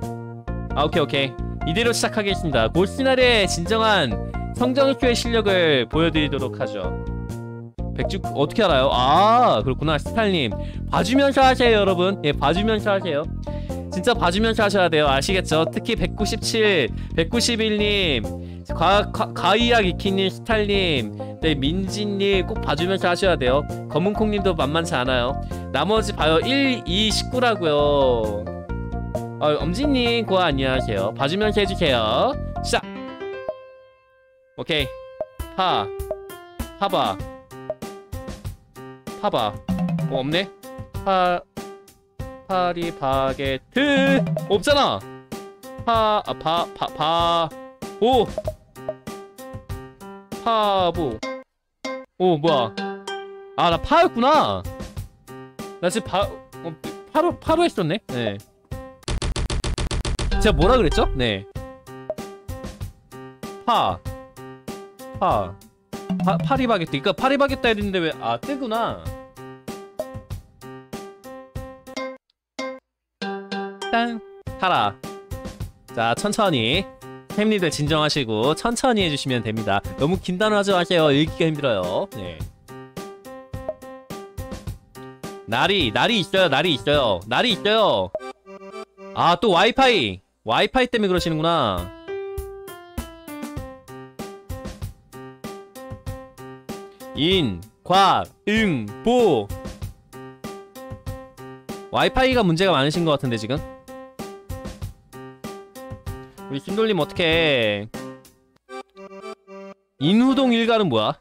아 오케이 오케이. 이대로 시작하겠습니다. 골시날의 진정한 성정쇼의 실력을 보여드리도록 하죠. 백주 어떻게 알아요? 아 그렇구나 스탈님. 봐주면서 하세요 여러분. 예 봐주면서 하세요. 진짜 봐주면서 하셔야 돼요. 아시겠죠? 특히 197, 191님. 가, 가, 가이약 이키님, 스탈님. 네 민지님 꼭 봐주면서 하셔야 돼요. 검은콩님도 만만치 않아요. 나머지 봐요. 1, 2, 19라고요. 어, 엄지님 고아 안녕하세요. 봐주면서 해주세요. 시작 오케이. 파 파봐 파봐 어 없네? 파 파리 바게트. 없잖아. 파 아 파 파 파오. 파보 오 뭐야? 아 나 파였구나. 나 지금 파 어, 파로 파로 했었네? 네. 제가 뭐라 그랬죠? 네파 파. 파, 파리바게뜨. 그니까 파리바게뜨 되는데 왜, 아, 뜨구나. 땅. 타라. 자, 천천히. 햄님들 진정하시고, 천천히 해주시면 됩니다. 너무 긴 단어 하지 마세요. 읽기가 힘들어요. 네. 날이, 날이 있어요. 날이 있어요. 날이 있어요. 아, 또 와이파이. 와이파이 때문에 그러시는구나. 인, 과, 응, 보 와이파이가 문제가 많으신 것 같은데 지금? 우리 심 돌림 어떡해. 인후동 일가는 뭐야?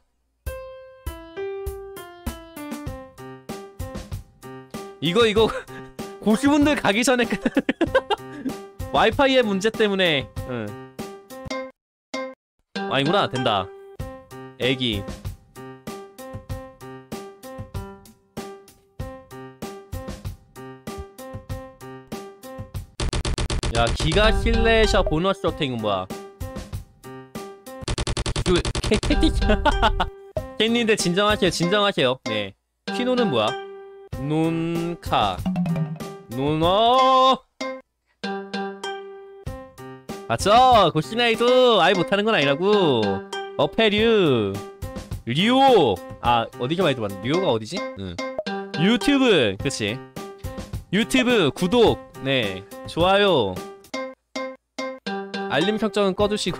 이거 이거 고수분들 가기 전에 그 와이파이의 문제 때문에 응. 아니구나. 된다. 애기 야 기가 실내셔 보너스 어택은 뭐야? 이거 캐캐티 캣님들 진정하세요 진정하세요. 네. 키노는 뭐야? 논카. 논어. 맞죠? 고시나이도 아예 못하는 건 아니라고. 어페류. 리오. 아 어디서 많이 들어봤는데? 리오가 어디지? 응. 유튜브 그치. 유튜브 구독 네 좋아요 알림 설정은 꺼두시고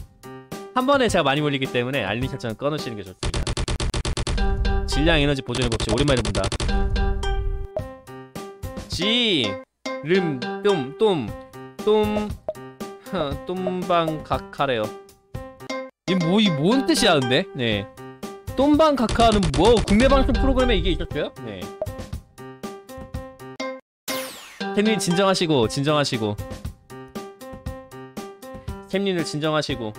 한 번에 제가 많이 몰리기 때문에 알림 설정은 꺼놓으시는 게 좋습니다 질량 에너지 보존의 법칙 오랜만에 본다 지, 름, 똠, 똠, 똠, 하, 똠방 각하래요. 이 뭐, 이 뭔 뜻이야, 근데? 네. 똠방 각하는 뭐, 국내 방송 프로그램에 이게 있었어요? 네. 템님 진정하시고, 진정하시고. 템님들 진정하시고.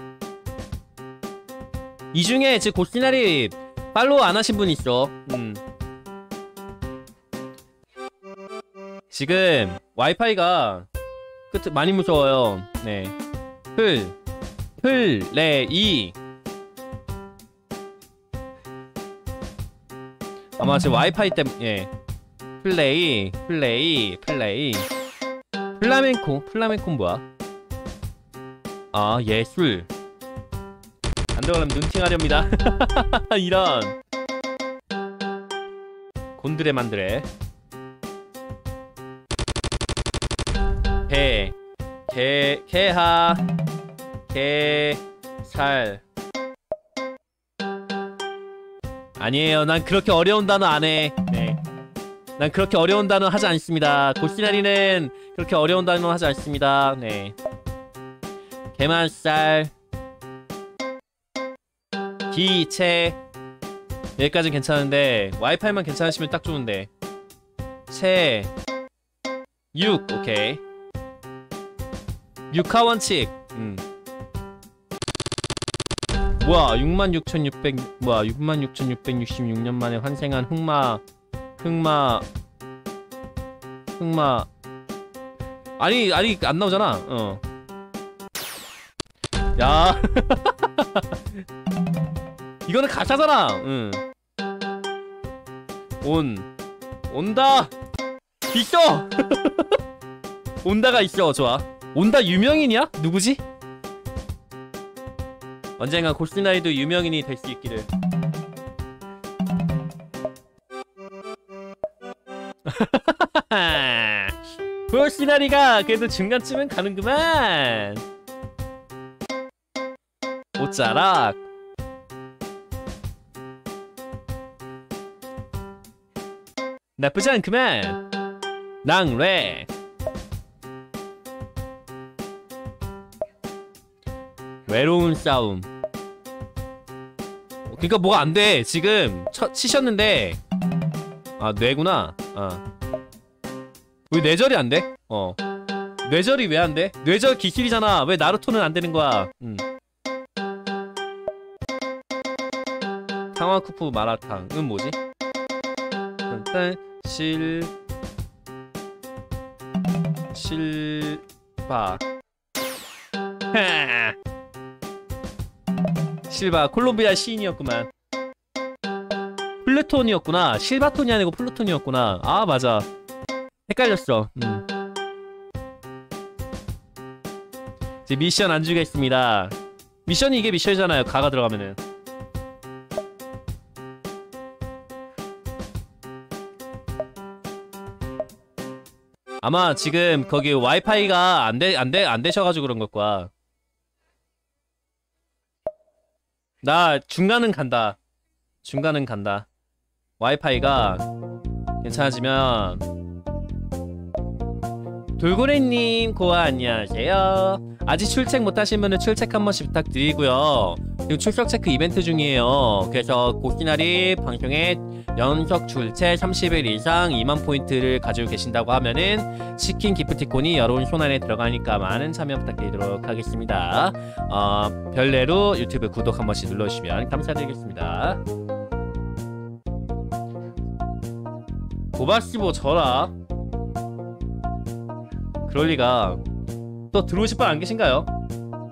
이 중에 제 고시나리 팔로우 안 하신 분 있어. 음. 지금 와이파이가 끝 많이 무서워요. 네. 풀, 풀, 레, 이. 아마 지금 와이파이 때문에 예. 플레이, 플레이, 플레이. 플라멘코, 플라멘코 뭐야? 아 예술. 안 들어가면 눈팅하렵니다. 이런. 곤드레 만드레. 개, 개, 개하, 개, 살. 아니에요. 난 그렇게 어려운 단어 안 해. 네. 난 그렇게 어려운 단어 하지 않습니다. 고시나리는 그렇게 어려운 단어 하지 않습니다. 네. 개만살. 기체. 여기까지는 괜찮은데 와이파이만 괜찮으시면 딱 좋은데. 채. 6. 오케이. 육하 원칙. 음. 뭐야? 66,600 뭐야? 66,666년 만에 환생한 흑마 흑마 흑마 아니 아니 안 나오잖아. 어. 야. 이거는 가짜잖아. 응. 온 온다. 있어. 온다가 있어. 좋아. 온다 유명인이야? 누구지? 언젠가 고스나이도 유명인이 될 수 있기를 고스나리가 그래도 중간쯤은 가는구만. 오짜락. 나쁘지 않구만. 낭뢰. 외로운 싸움. 그니까 뭐가 안 돼. 지금 쳐, 치셨는데. 아 뇌구나. 아. 왜 뇌절이 안 돼? 어. 뇌절이 왜 안 돼? 뇌절 기킬이잖아. 왜 나루토는 안 되는 거야? 음. 상화쿠프 마라탕은 뭐지? 일단 실 실바. 실바 콜롬비아 시인이었구만. 플루톤이었구나. 실바톤이 아니고 플루톤이었구나. 아 맞아. 헷갈렸어. 음. 이제 미션 안 주겠습니다. 미션이 이게 미션이잖아요 가가 들어가면은. 아마 지금 거기 와이파이가 안돼 안돼 안 되셔가지고 그런 걸 거야 나 중간은 간다. 중간은 간다. 와이파이가 괜찮아지면. 돌고래님 고아 안녕하세요 아직 출첵 못하신 분은 출첵 한 번씩 부탁드리고요. 지금 출석 체크 이벤트 중이에요. 그래서 고시나리 방송에 연속 출첵 30일 이상 2만 포인트를 가지고 계신다고 하면은 치킨 기프티콘이 여러분 손 안에 들어가니까 많은 참여 부탁드리도록 하겠습니다. 어, 별내로 유튜브 구독 한 번씩 눌러주시면 감사드리겠습니다. 고바시보 저라. 그럴 리가. 또 들어오실 분 안 계신가요?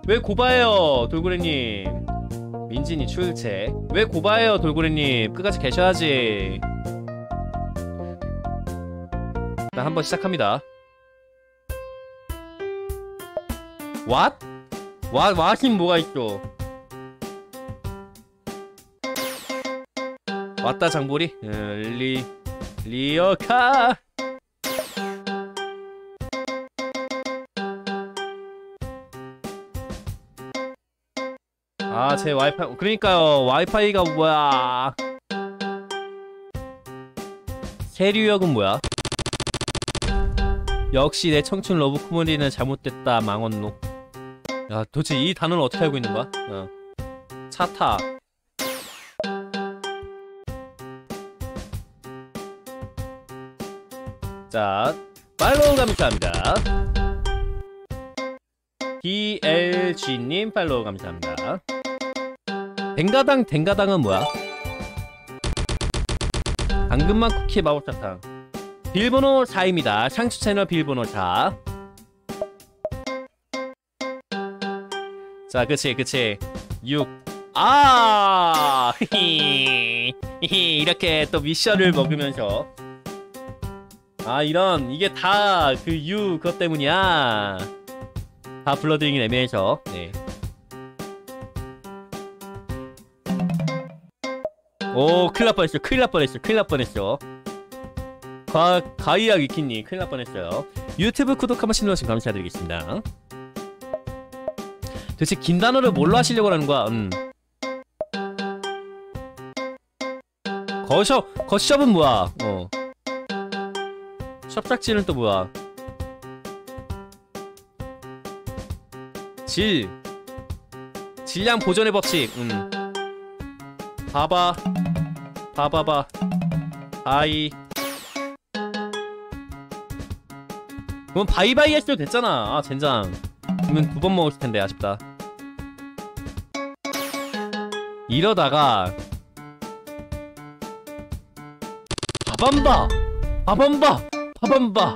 왜 고바해요, 돌고래님? 민진이 출첵. 왜 고바해요, 돌고래님? 끝까지 계셔야지. 일단 한번 시작합니다. What? 와, 와신 뭐가 있어? 왔다 장보리. 어, 리 리어카. 아, 제 와이파이 그러니까요. 와이파이가 뭐야? 세류역은 뭐야? 역시 내 청춘 러브 코미디는 잘못됐다 망언록. 야, 도대체 이 단어를 어떻게 알고 있는 거야? 어. 차타. 자, 팔로우 감사합니다. DLG님 팔로우 감사합니다. 댕가당 댕가당은 뭐야? 당근만 쿠키 마법사탕. 빌번호 4입니다. 상추 채널 빌번호 4. 자, 그치, 그치. 6. 아! 히히. 이렇게 또 미션을 먹으면서. 아, 이런. 이게 다 그 유 그것 때문이야. 다 불러드리긴 애매해서. 네. 오, 큰일 날 뻔했어. 큰일 날 뻔했어. 큰일 날 뻔했어. 가, 가이아 위키님, 큰일 날 뻔했어요. 유튜브 구독 한 번씩 눌러주시면 감사드리겠습니다. 도대체 긴 단어를 뭘로 하시려고 하는 거야? 음. 거숍, 거숍은 뭐야? 어. 섭작지는 또 뭐야? 질. 질량 보존의 법칙. 음. 봐봐. 봐봐봐. 아이. 그럼 바이바이 했어도 됐잖아. 아, 젠장. 그러면 두 번 먹었을 텐데 아쉽다. 이러다가 바밤바, 바밤바, 바밤바,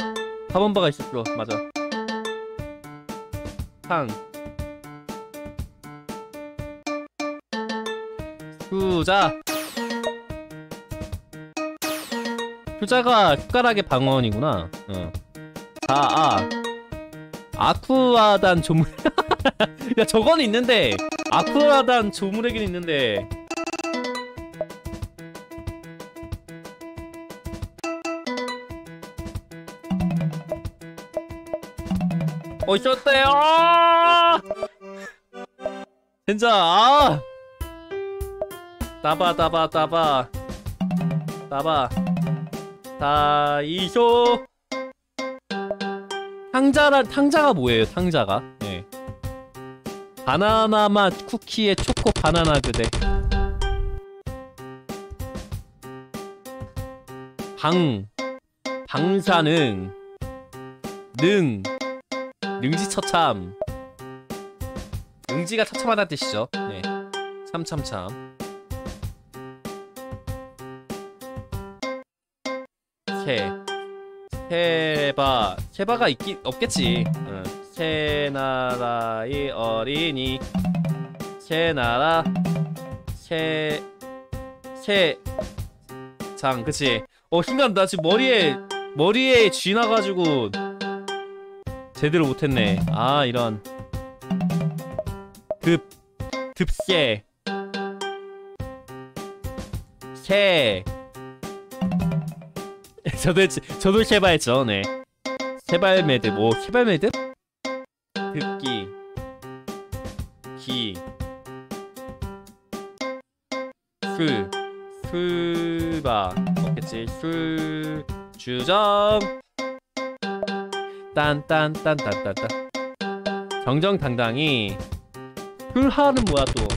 바밤바가 있었어. 맞아. 탕. 후자. 휴자가 숟가락의 방언이구나. 어. 아, 아. 아쿠아단 조물. 야, 저건 있는데. 아쿠아단 조물에긴 있는데. 어, 있었대요! 진짜, 아! 따바, 따바, 따바. 따바. 다이쇼. 탕자란 탕자가 뭐예요? 탕자가? 네. 바나나 맛 쿠키에 초코 바나나 그대. 방 방사능 능 능지처참 능지가 처참하다는 뜻이죠. 네. 참참참. 새 세바 세바가 있기 없겠지. 응. 새나라의 어린이 새나라 새새장 그치. 어 순간 나 지금 머리에 머리에 쥐 나가지고 제대로 못했네. 아 이런 급 듭새 새 저도 했- 저도 세바했죠. 네. 세발 매듭 뭐 세발 매듭? 듭기. 기. 수, 수바. 없겠지? 수 주정. 딴딴딴딴딴딴. 정정당당히. 풀하는 뭐야 또?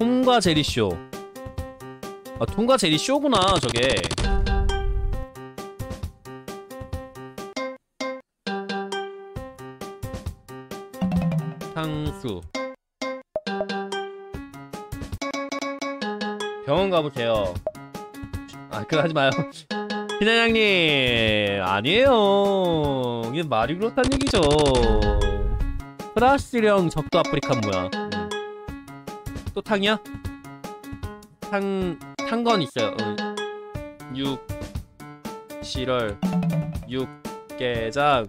톰과 제리 쇼. 아 톰과 제리 쇼구나 저게. 상수. 병원 가보세요. 아 그거 하지 마요. 희나양님 아니에요. 이게 말이 그렇단 얘기죠. 프라스령 적도 아프리카 뭐야? 음. 또 탕이야? 탕 탕건 있어요. 어. 육 실월 육개장.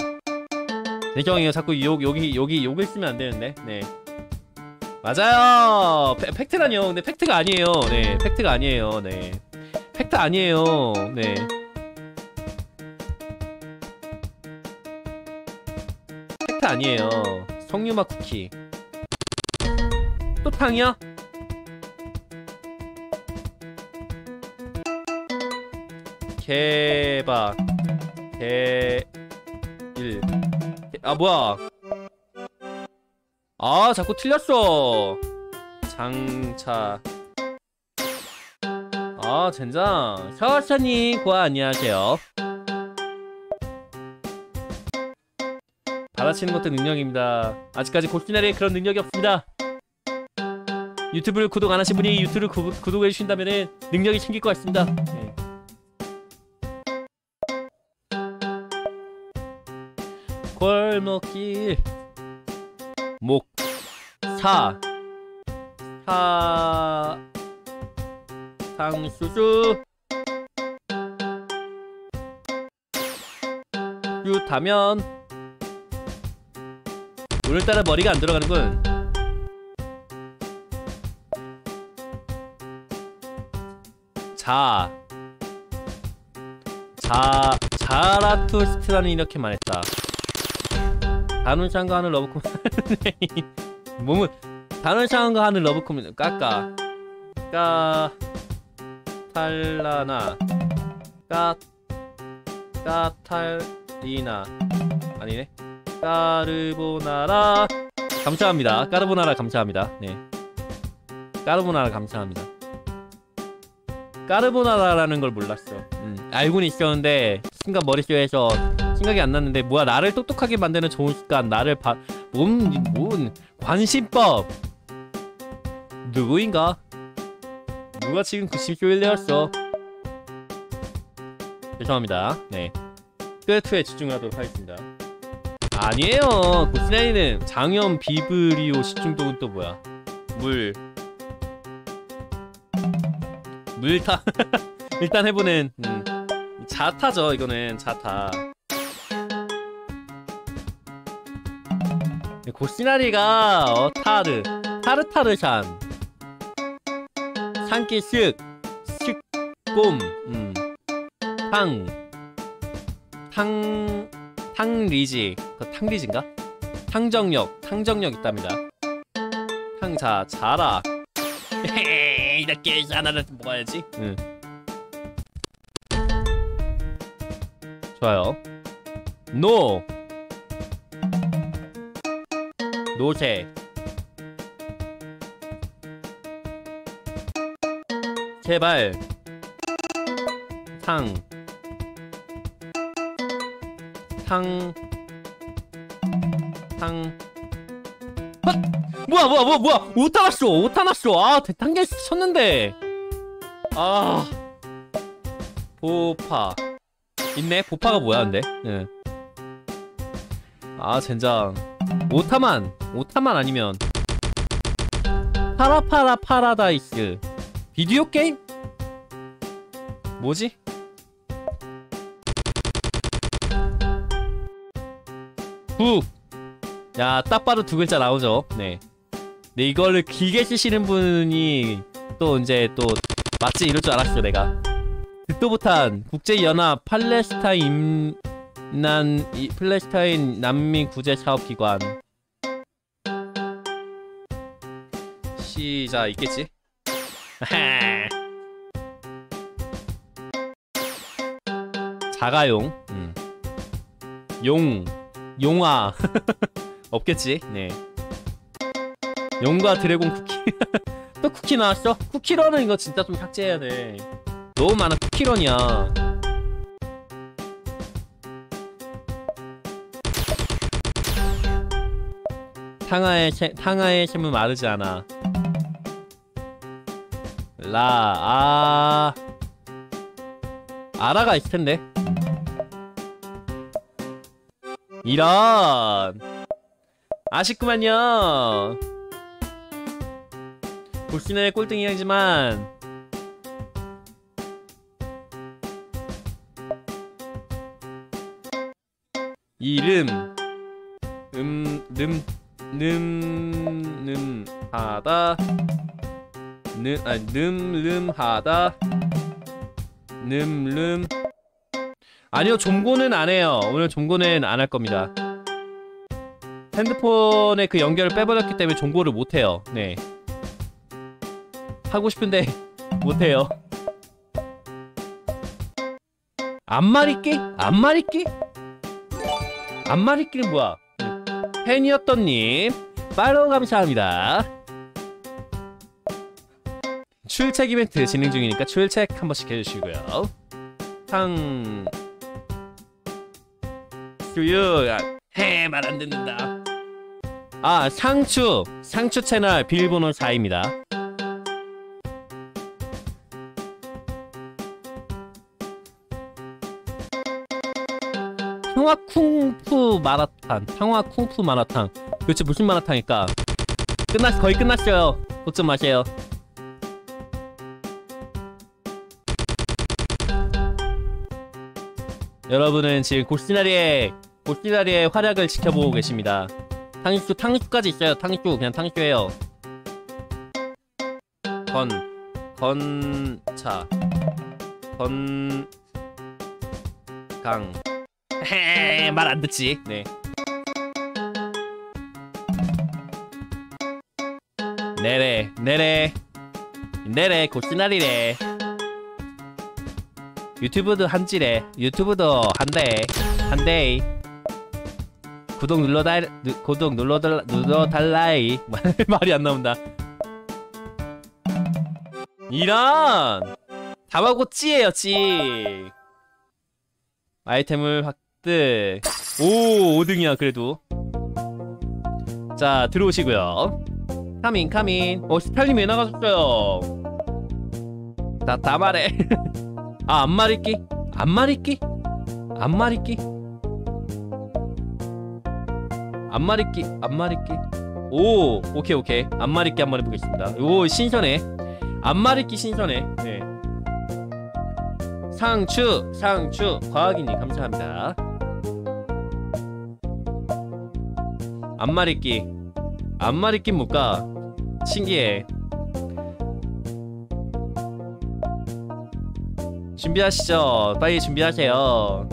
대경이요 자꾸 욕 여기 여기 욕을 쓰면 안 되는데. 네. 맞아요. 팩, 팩트라니요. 근데 팩트가 아니에요. 네, 팩트가 아니에요. 네, 팩트 아니에요. 네. 팩트 아니에요. 석류맛 쿠키. 또 탕이야? 개박 개일. 아 뭐야? 아 자꾸 틀렸어. 장차. 아 젠장. 샤워샤님 고아 안녕하세요. 받아치는 것도 능력입니다. 아직까지 골키나리에 그런 능력이 없습니다. 유튜브를 구독 안 하신 분이 유튜브를 구, 구독해 주신다면 능력이 생길 것 같습니다. 네. 골목길. 목사. 사. 상수수. 유타면. 오늘따라 머리가 안 들어가는군. 자. 자, 자라투스트라는 이렇게 말했다. 단원샹과 하는 러브콤 몸은 단원샹과 하는 러브콤 까까. 까 탈라나. 까 까탈리나. 아니네. 까르보나라. 감사합니다. 까르보나라 감사합니다. 네. 까르보나라 감사합니다. 까르보나라라는 걸 몰랐어 음, 알고는 있었는데 순간 머릿속에서 생각이 안 났는데 뭐야 나를 똑똑하게 만드는 좋은 습관 나를 봐... 뭔... 뭔... 관심법. 누구인가? 누가 지금 그 심쇼를 내었어? 죄송합니다. 네. 끝2에 집중하도록 하겠습니다. 아니에요. 고스나이는 장염 비브리오 식중독은 또 뭐야? 물. 물타. 일단 해보는 음. 자타죠 이거는 자타 고시나리가 어, 타르 타르타르샨 산기 쓱 쓱꼼 음. 탕 탕, 탕리지. 그 탕리지인가? 탕정력 탕정력 있답니다. 탕자 자라. 이렇게 하나를 먹어야지. 응. 좋아요. 노 노새 제발 탕 탕, 탕, 헛! 뭐야, 뭐야, 뭐야, 뭐야! 오타 났어! 오타 났어! 아, 대탄게 쳤는데! 아. 보파. 있네? 보파가 뭐야, 근데? 응. 아, 젠장. 오타만! 오타만 아니면. 파라파라 파라다이스. 비디오 게임? 뭐지? 국! 야, 딱 봐도 두 글자 나오죠. 네. 네, 이거를 길게 쓰시는 분이 또 이제 또 맞지 이럴 줄 알았어, 내가. 듣도부탄 국제연합 팔레스타인 임 난 이, 팔레스타인 난민 구제 사업 기관. 시작 있겠지? 자가용. 음. 용 용화 없겠지 네 용과 드래곤 쿠키 또 쿠키 나왔어? 쿠키런은 이거 진짜 좀 삭제해야 돼 너무 많아 쿠키런이야 탕화의 샘, 탕화의 샘은 마르지 않아. 라, 아. 아라가 있을 텐데. 이런. 아쉽구만요. 볼시네 꼴등이야지만. 이름. 음 름 름름 하다. 느 아니 늠름하다. 늠름 아니요 종고는 안 해요. 오늘 종고는 안 할 겁니다. 핸드폰에 그 연결을 빼버렸기 때문에 종고를 못 해요. 네. 하고 싶은데 못 해요. 안마리끼? 안마리끼? 안마리끼는 뭐야 팬이었던님 팔로우 감사합니다. 출첵 이벤트 진행 중이니까 출첵 한 번씩 해주시고요. 상 수유 해말 안 듣는다. 아 상추. 상추 채널 비밀번호 4입니다. 평화 쿵푸 마라탕 평화 쿵푸 마라탕. 도대체 무슨 마라탕일까? 끝났 거의 끝났어요. 걱정 마세요. 여러분은 지금 고시나리의 고시나리의 활약을 지켜보고 계십니다. 탕수 탕수까지 있어요. 탕수 그냥 탕수예요. 건 건차. 건 강 말 안 듣지. 네. 네래 네래 네래 고시나리래. 유튜브도 한지래. 유튜브도 한대 한대 구독 눌러달 누, 구독 눌러달라 눌러달라이. 말이 안 나온다. 이런! 다마고찌예요 찌. 아이템을 확 득오 5등이야 그래도. 자 들어오시고요. 카민 카민 어 스펠님 왜 나가셨어요? 다, 다 말해. 아 안마리끼? 안마리끼? 안마리끼? 안마리끼 안마리끼 오 오케이 오케이. 안마리끼 한번 해보겠습니다. 오 신선해. 안마리끼 신선해. 네. 상추 상추. 과학이님 감사합니다 안마리끼. 안마리끼 뭘까 신기해. 준비하시죠? 빨리 준비하세요.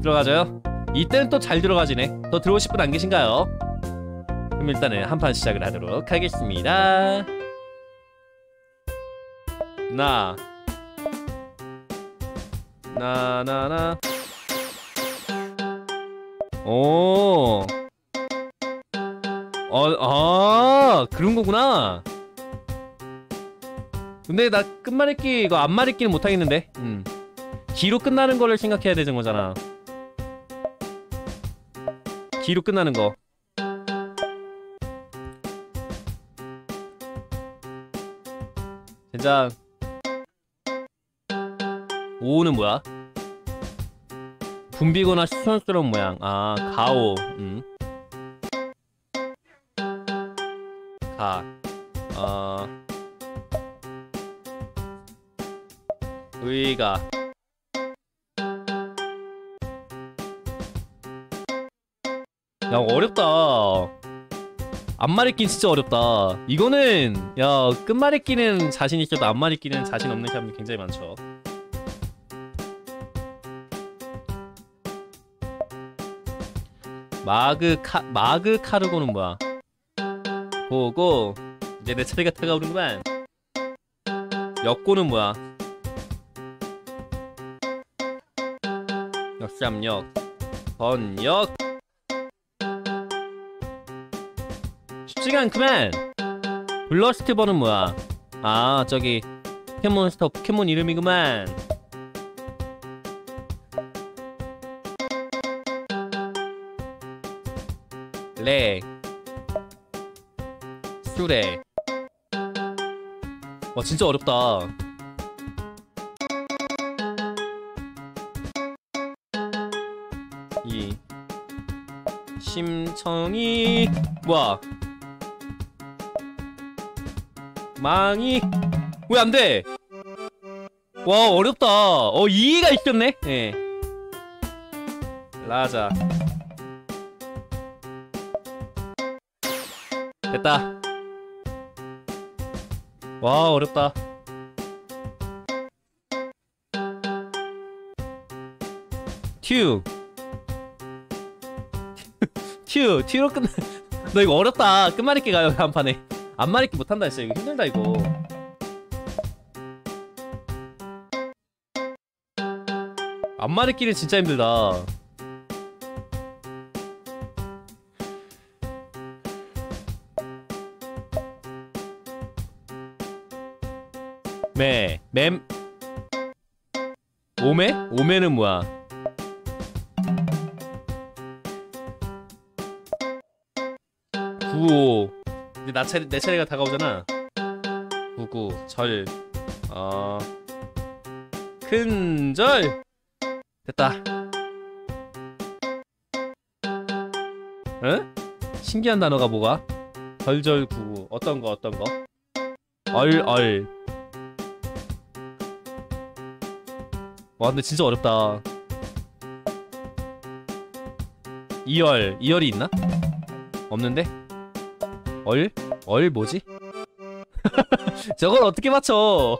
들어가져요? 이때는 또 잘 들어가지네. 더 들어오실 분 안 계신가요? 그럼 일단은 한 판 시작을 하도록 하겠습니다. 나. 나나나 오 어, 아, 그런 거구나. 근데 나 끝말잇기 이거 앞말잇기는 못하겠는데. 음. 기로 끝나는 거를 생각해야 되는 거잖아. 기로 끝나는 거. 젠장. 5는 뭐야? 붐비거나 시선스러운 모양. 아, 가오. 음. 가. 어. 의가. 야, 어렵다. 앞말잇기 진짜 어렵다. 이거는 야 끝말잇기는 자신 있어도 앞말잇기는 자신 없는 사람이 굉장히 많죠. 마그 카 마그 카르고는 뭐야? 고고 이제 내 차례가 다가오는구만. 역고는 뭐야? 역삼역 번역 쉽지가 않구만 블러스트버는 뭐야 아 저기 포켓몬스터 포켓몬 이름이구만 레 수레. 와 진짜 어렵다. 이. 심청이. 뭐야 망이. 왜 안돼? 와 어렵다. 어 이해가 있었네? 예. 라자 됐다 와 어렵다 튜 튜, 튜로 끝나. 너 이거 어렵다. 끝말잇기 가요, 한 판에. 앞말잇기 못한다 했어. 이거 힘들다, 이거. 앞말잇기는 진짜 힘들다. 맴. 오메? 오메는 뭐야? 구오 이제 나 차례 내 차례가 다가오잖아 구구 절 어... 큰절 됐다 응? 신기한 단어가 뭐가? 절절 구구 어떤 거 어떤 거? 얼얼 와 근데 진짜 어렵다 이열 이열이 있나? 없는데? 얼? 얼 뭐지? 저걸 어떻게 맞춰?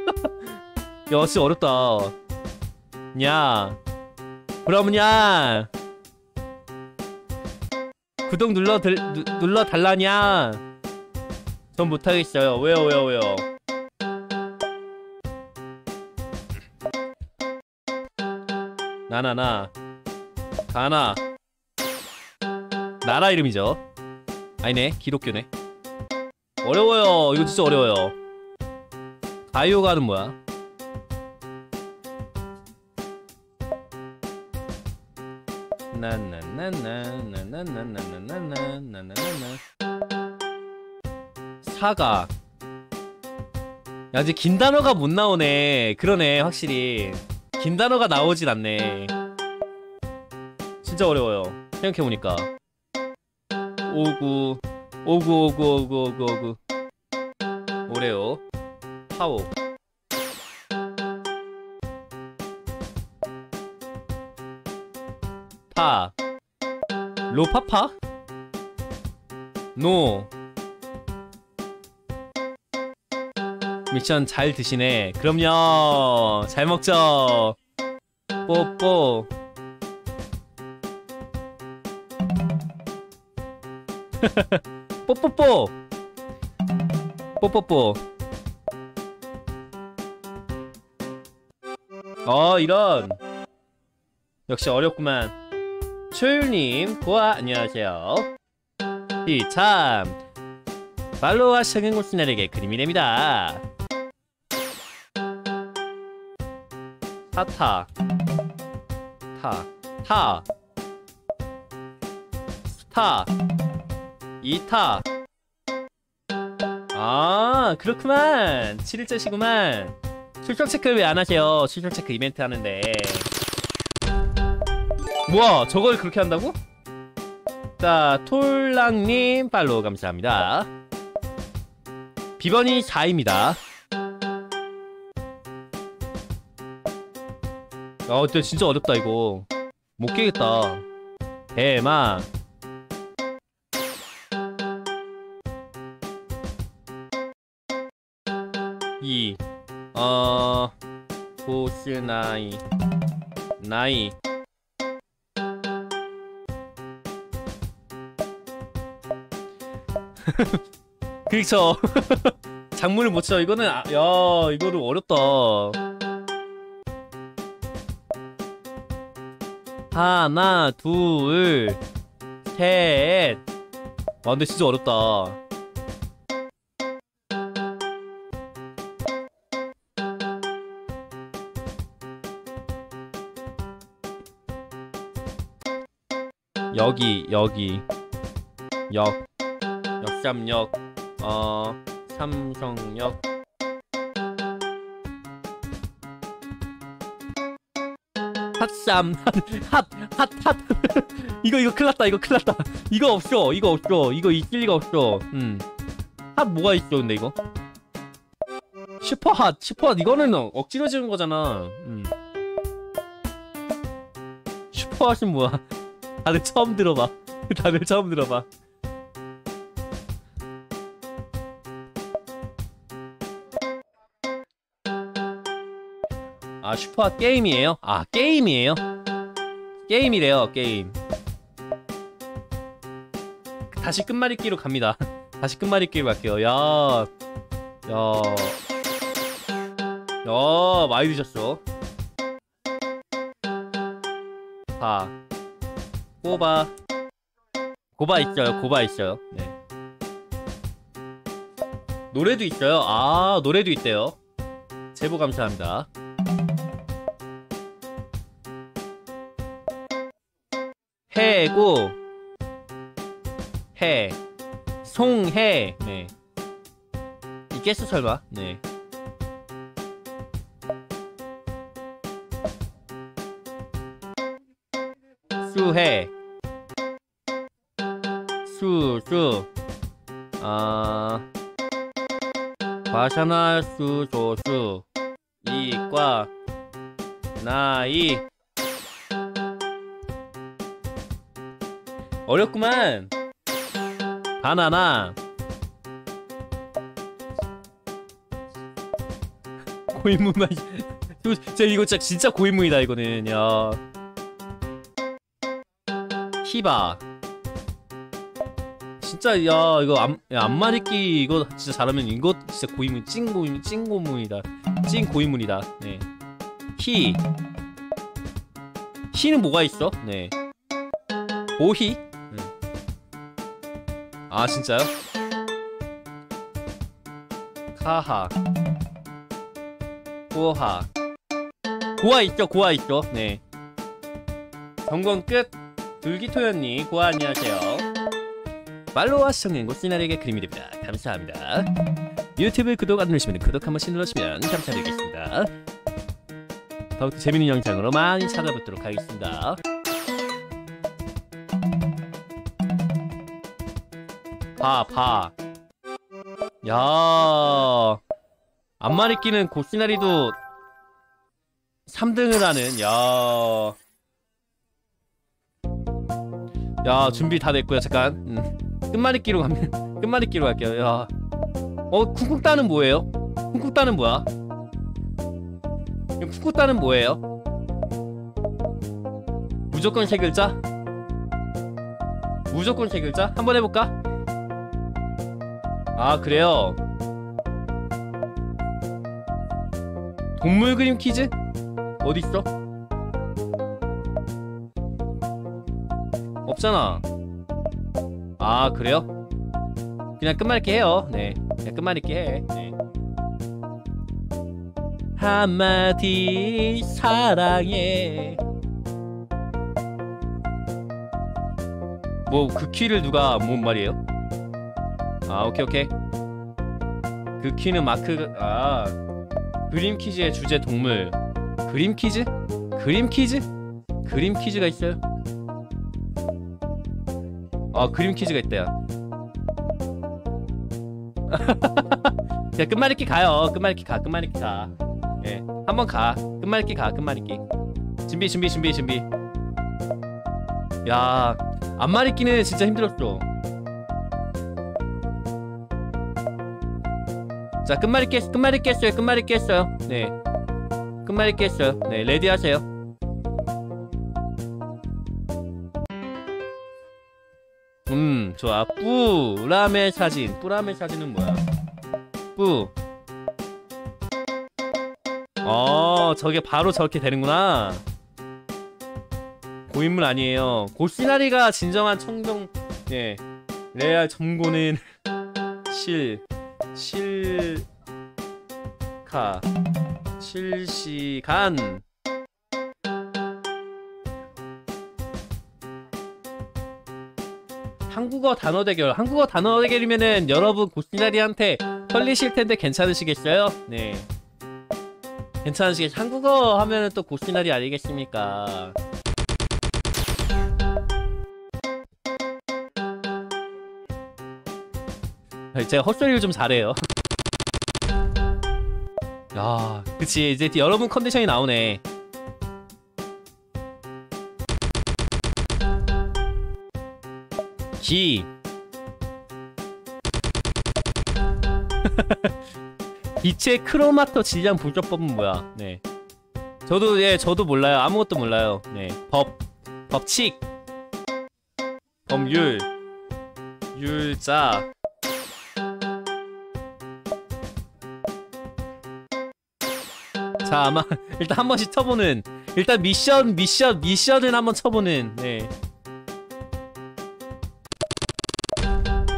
야, 진짜 어렵다. 야. 그럼 야. 구독 눌러 들, 누, 눌러 달라냐? 전 못하겠어요. 왜요, 왜요, 왜요? 나나나. 가나. 나라 이름이죠. 아니네 기독교네 어려워요 이거 진짜 어려워요 가요가는 뭐야 나나나나나나나나나나나나나나 사가 야 이제 긴 단어가 못 나오네 그러네 확실히 긴 단어가 나오진 않네. 진짜 어려워요. 생각해보니까. 오구 오구 오구 오구 오구 오구. 오레오 파오. 파. 로파파? 노 미션 잘 드시네. 그럼요. 잘 먹죠. 뽀뽀. 뽀뽀뽀. 뽀뽀뽀. 어 이런. 역시 어렵구만. 초율님 고아 안녕하세요. 이참. 팔로우와 성행고스날에게 그림이 됩니다 타타. 타 타, 스타. 2타. 아 그렇구만. 7일째시구만. 출석 체크를 왜안 하세요? 출석 체크 이벤트 하는데. 뭐야 저걸 그렇게 한다고? 자 톨랑님 팔로우 감사합니다. 비번이 4입니다 아 근데 진짜 어렵다 이거 못 깨겠다 대박 이, 어, 보스 나이, 나이. 그렇죠. 작물을 못 쳐. 이거는 아, 야, 이거는 어렵다. 하나, 둘, 셋. 와, 근데 진짜 어렵다. 여기, 여기. 역. 역삼역. 어, 삼성역. 핫삼 핫핫핫 이거 이거 큰일났다 이거 큰일났다. 이거 없어 이거 없어 이거 있을 리가 없어. 음핫 뭐가 있어 근데 이거? 슈퍼핫 슈퍼핫. 이거는 어- 억지로 지은 거잖아. 음. 슈퍼핫은 뭐야? 다들 처음 들어봐. 다들 처음 들어봐 아 슈퍼핫 게임이에요? 아 게임이에요? 게임이래요 게임. 다시 끝말잇기로 갑니다. 다시 끝말잇기로 갈게요. 야... 야... 야 많이 드셨어. 봐 꼬바. 고바 있어요 고바 있어요. 네. 노래도 있어요? 아 노래도 있대요. 제보 감사합니다 해고. 해. 송해. 네. 있겠어 설마? 네. 수해. 수수. 아. 과샤나 수조수. 이과. 나이 어렵구만. 바나나. 고인물만 진짜 이거 진짜 진짜 고인물이다 이거는. 야. 히바 진짜 야 이거 안, 야, 안마리끼 이거 진짜 잘하면 이거 진짜 고인물 찐 고인물 찐 고인물이다. 찐 고인물이다. 네히 히는 뭐가 있어? 네. 오히 아 진짜요? 카하 고하 고아 있죠 고아 있죠. 네. 점검 끝. 불기토연님 고아 안녕하세요. 팔로우와 시청행고 시나리에게 그림이 됩니다. 감사합니다. 유튜브 구독 안 누르시면 구독 한 번씩 눌러주시면 감사드리겠습니다. 더욱더 재밌는 영상으로 많이 찾아뵙도록 하겠습니다 봐, 봐. 야. 앞마리 끼는 고시나리도 3등을 하는, 야. 야, 준비 다 됐고요. 잠깐. 음. 끝마리 끼로 가면, 끝마리 끼로 갈게요. 야. 어, 쿵쿵 따는 뭐예요? 쿵쿵 따는 뭐야? 쿵쿵 따는 뭐예요? 무조건 세 글자? 무조건 세 글자? 한번 해볼까? 아 그래요 동물 그림 퀴즈? 어딨어? 없잖아 아 그래요? 그냥 끝말잇기 해요 네 그냥 끝말잇기 해 네. 한마디 사랑해 뭐 그 키를 누가 뭔 말이에요? 아 오케이 오케이. 그 키는 마크 아 그림 퀴즈의 주제 동물. 그림 퀴즈? 그림 퀴즈? 그림 퀴즈가 있어요? 아 그림 퀴즈가 있대요. 야 끝말잇기 가요. 끝말잇기 가 끝말잇기 가 예 한번 가. 끝말잇기 가 끝말잇기. 준비 준비 준비 준비. 야 앞말잇기는 진짜 힘들었어 자 끝말잇기 했, 끝말잇기 했어요 끝말잇기 했어요. 네. 끝말잇기 했어요. 네 ready 하세요. 음 좋아. 뿌라의 사진. 뿌라의 사진은 뭐야? 뿌. 어, 저게 바로 저렇게 되는구나. 고인물 아니에요. 고시나리가 진정한 청정 예. 레알 점고는 실 실카 실시간 한국어 단어 대결 한국어 단어 대결이면은 여러분 고시나리한테 털리실 텐데 괜찮으시겠어요? 네 괜찮으시겠 한국어 하면은 또 고시나리 아니겠습니까? 제가 헛소리를 좀 잘해요. 야, 그치 이제 여러분 컨디션이 나오네. 기 빛의 크로마토 질량 분석법은 뭐야? 네. 저도 예 저도 몰라요. 아무것도 몰라요. 네. 법 법칙 법률 율자 자 아마 일단 한 번씩 쳐보는 일단 미션 미션 미션을 한번 쳐보는 네.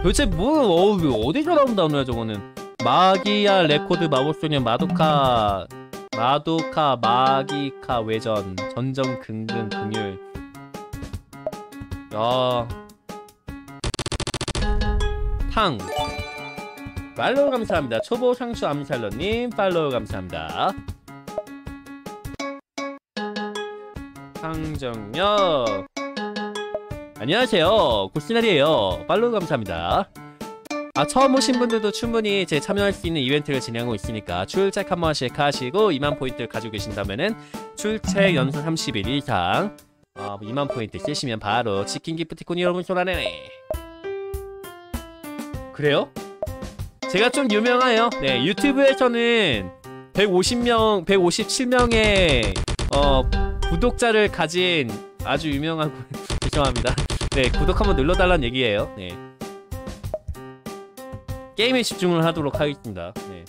도대체 뭐 어, 어디서 나온 단어야 저거는? 마기야 레코드 마법소년 마도카 마도카 마기카 외전 전정 근근 긍율 야탕. 팔로우 감사합니다. 초보 상추 암살러님 팔로우 감사합니다 상정역 안녕하세요. 고시나리에요. 팔로우 감사합니다. 아 처음 오신 분들도 충분히 제 참여할 수 있는 이벤트를 진행하고 있으니까 출첵 한 번씩 하시고 2만 포인트를 가지고 계신다면은 출첵 연수 30일 이상 어, 2만 포인트 쓰시면 바로 치킨 기프티콘 여러분 손안에. 그래요? 제가 좀 유명해요. 네 유튜브에서는 150명 157명의 어 구독자를 가진 아주 유명한 죄송합니다. 네 구독 한번 눌러달라는 얘기예요. 네 게임에 집중을 하도록 하겠습니다. 네.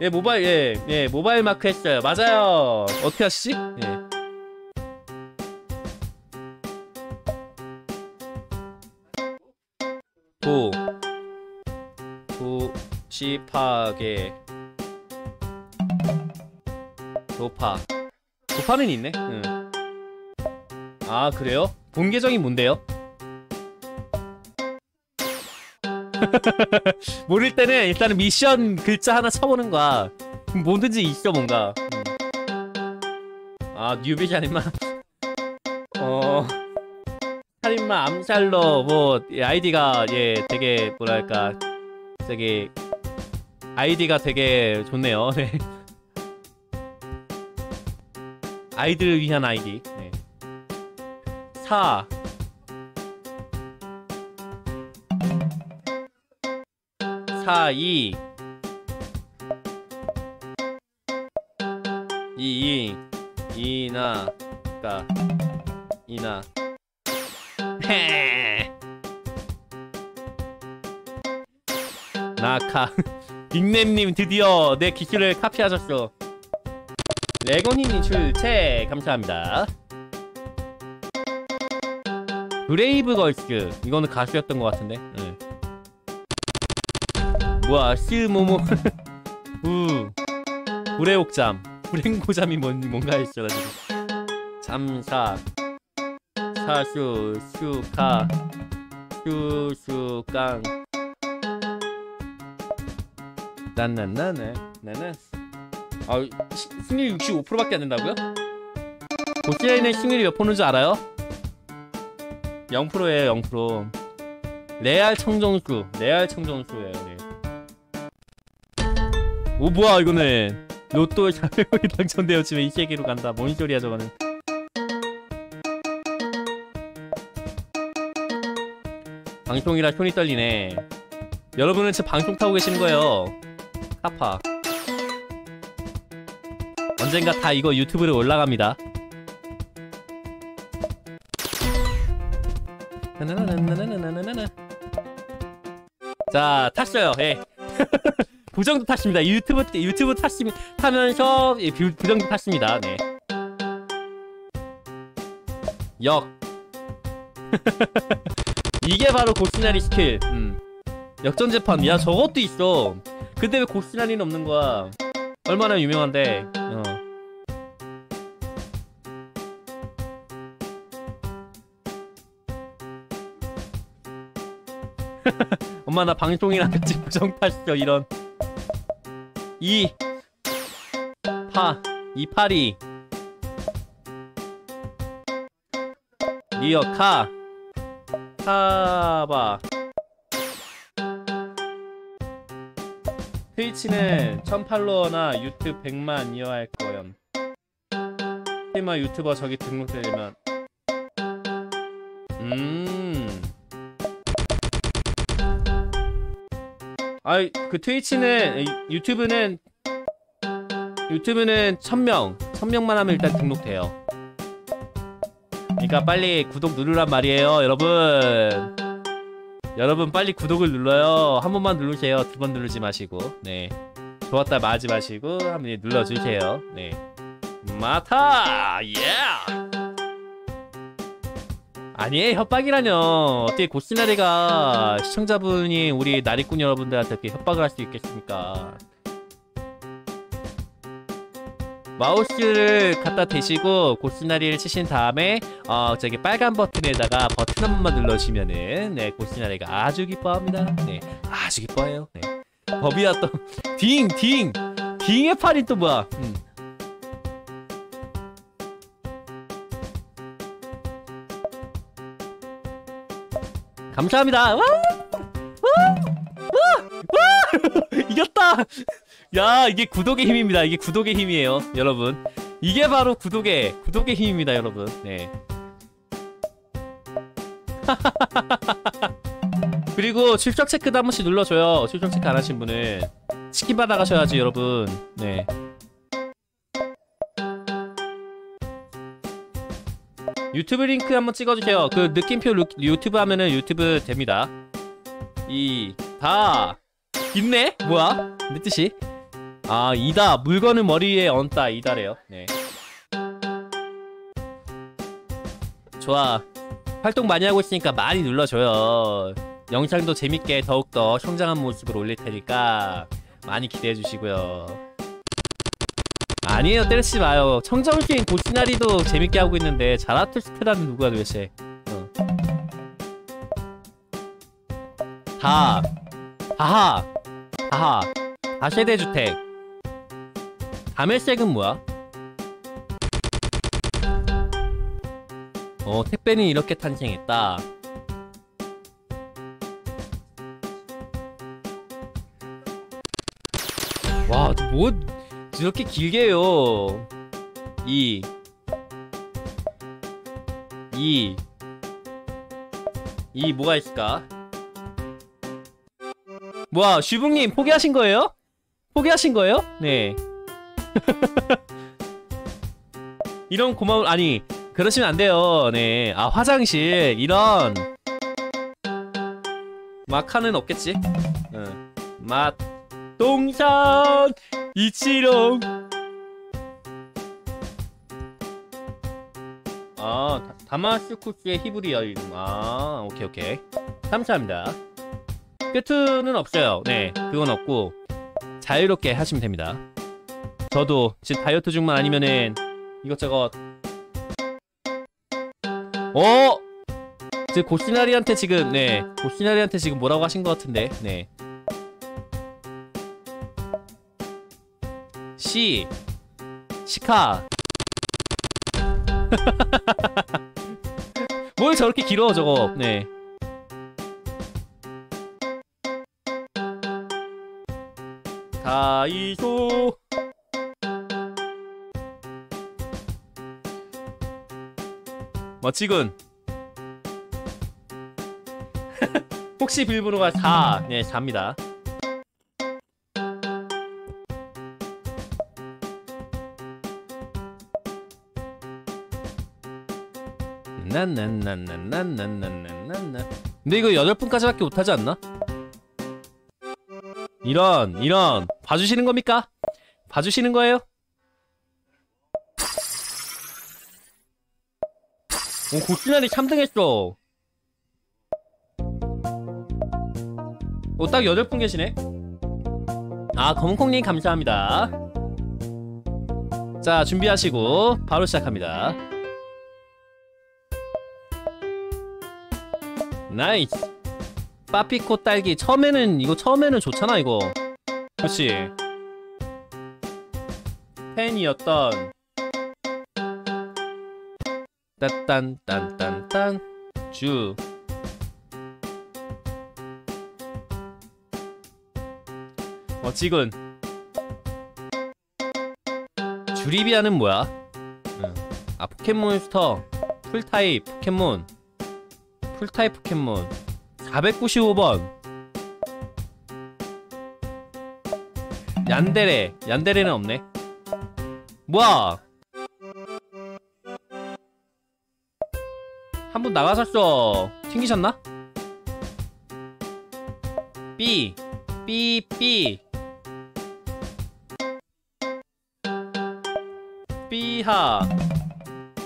예 모바일 예, 예 모바일 마크 했어요. 맞아요. 어떻게 하시지? 예. 도 도시파게 도파 도파는 있네 응. 아 그래요? 본 계정이 뭔데요? 모를 때는 일단은 미션 글자 하나 쳐보는 거야 뭐든지 있어 뭔가 음. 아 뉴비지 아니마 어 살인마 암살러 뭐 아이디가 예 되게 뭐랄까 되게 아이디가 되게 좋네요 아이들을 위한 아이디. 네. 4 4 2 2 2 이나 가. 이나. 헤. 나카 닉네임님 드디어 내 기술을 카피하셨어 레고니님 출첵 감사합니다. 브레이브 걸스. 이거는 가수였던 것 같은데. 응. 뭐야 스모모. 우. 불의옥잠. 불행고잠이 뭔, 뭔가 있어가지고. 잠사. 사수 수카. 수수깡. 난난나네. 나는 아 시, 승률 65%밖에 안 된다고요? 고시라인의 승률이 몇 프로인 줄 알아요? 0%예요 0% 레알 청정수 레알 청정수예요 네. 오 뭐야 이거는 로또 400억이 당첨되었지만 이 세계로 간다. 뭔 소리야 저거는. 방송이라 손이 떨리네. 여러분은 지금 방송 타고 계시는 거예요. 카파 언젠가 다 이거 유튜브로 올라갑니다 자 탔어요 예 부정도 탔습니다 유튜브 유튜브 탔으면 타면서 예, 부정도 탔습니다 네 역. 이게 바로 고시나리 스킬. 음. 역전 재판. 야, 저것도 있어. 근데 왜 고시나리는 없는 거야? 얼마나 유명한데. 어. 엄마 나 방송이랑 같이 부정탔어 이런. 이. 파, 이파리 리어 카. 카바 트위치는 1000팔로워나 유튜브 100만 이어 할 거염 스트리머 유튜버 저기 등록되려면 음 아이 그 트위치는 이- 유튜브는 유튜브는 1000명 1000명만 하면 일단 등록돼요 그러니까 빨리 구독 누르란 말이에요 여러분 여러분 빨리 구독을 눌러요. 한 번만 누르세요. 두 번 누르지 마시고. 네. 좋았다 마지 마시고 한번 눌러 주세요. 네. 마타! 예 아니에요 협박이라뇨. 어떻게 고스나리가 시청자분이 우리 나리꾼 여러분들한테 어떻게 협박을 할 수 있겠습니까 마우스를 갖다 대시고 고스나리를 치신 다음에 어 저기 빨간 버튼에다가 버튼 한 번만 눌러주시면은 네 고스나리가 아주 기뻐합니다 네 아주 기뻐해요 네 법이야 또 딩 딩 딩의 팔이 또 뭐야 음. 감사합니다. 와! 와! 와! 와! 이겼다! 야, 이게 구독의 힘입니다. 이게 구독의 힘이에요, 여러분. 이게 바로 구독의, 구독의 힘입니다, 여러분. 네. 그리고 출석 체크도 한 번씩 눌러줘요. 출석 체크 안 하신 분은. 치킨 받아가셔야지, 여러분. 네. 유튜브 링크 한번 찍어주세요. 그 느낌표 루, 유튜브 하면은 유튜브 됩니다. 이, 다, 있네? 뭐야? 내 뜻이? 아, 이다. 물건을 머리에 얹다. 이다래요. 네. 좋아. 활동 많이 하고 있으니까 많이 눌러줘요. 영상도 재밌게 더욱더 성장한 모습으로 올릴 테니까 많이 기대해 주시고요. 아니에요 때리지 마요 청정시인 고시나리도 재밌게 하고 있는데 자라투스트라는 누구야 도대체 어. 다 하하 하하 다세대 주택 다멜색은 뭐야? 어 택배는 이렇게 탄생했다 와뭐 이렇게 길게 해요 2 2 2 뭐가 있을까? 뭐야 슈붕님 포기하신 거예요? 포기하신 거예요? 네 이런 고마운 아니 그러시면 안 돼요. 네 아 화장실. 이런. 마카는 없겠지? 응. 맛. 동산. 이치롱. 아 다- 다마스쿠스의 히브리어 이름 아 오케이 오케이. 감사합니다. 끝은 없어요. 네 그건 없고 자유롭게 하시면 됩니다 저도 지금 다이어트 중만 아니면은 이것저것. 어? 지금 고시나리한테 지금 네. 고시나리한테 지금 뭐라고 하신 것 같은데? 네. 시. 시카. 뭘 저렇게 길어 저거. 네. 다이소 멋지군 혹시 빌브로가 4 네, 4입니다 난난난난난난난난난 근데 이거 8분까지밖에 못하지 않나? 이런 이런 봐주시는 겁니까? 봐주시는 거예요? 오 고스란히 3등 했어. 오딱 8분 계시네. 아 검은콩님 감사합니다. 자 준비하시고 바로 시작합니다. 나이스. 빠피코 딸기. 처음에는 이거 처음에는 좋잖아 이거. 그렇지 팬이었던 딴딴딴딴딴. 주. 어찌군 주리비아는 뭐야? 응. 아 포켓몬스터 풀타입 포켓몬. 풀타입 포켓몬. 495번. 얀데레. 얀데레는 없네. 뭐야 한 분 나가셨어 튕기셨나? 비 비 비 B하.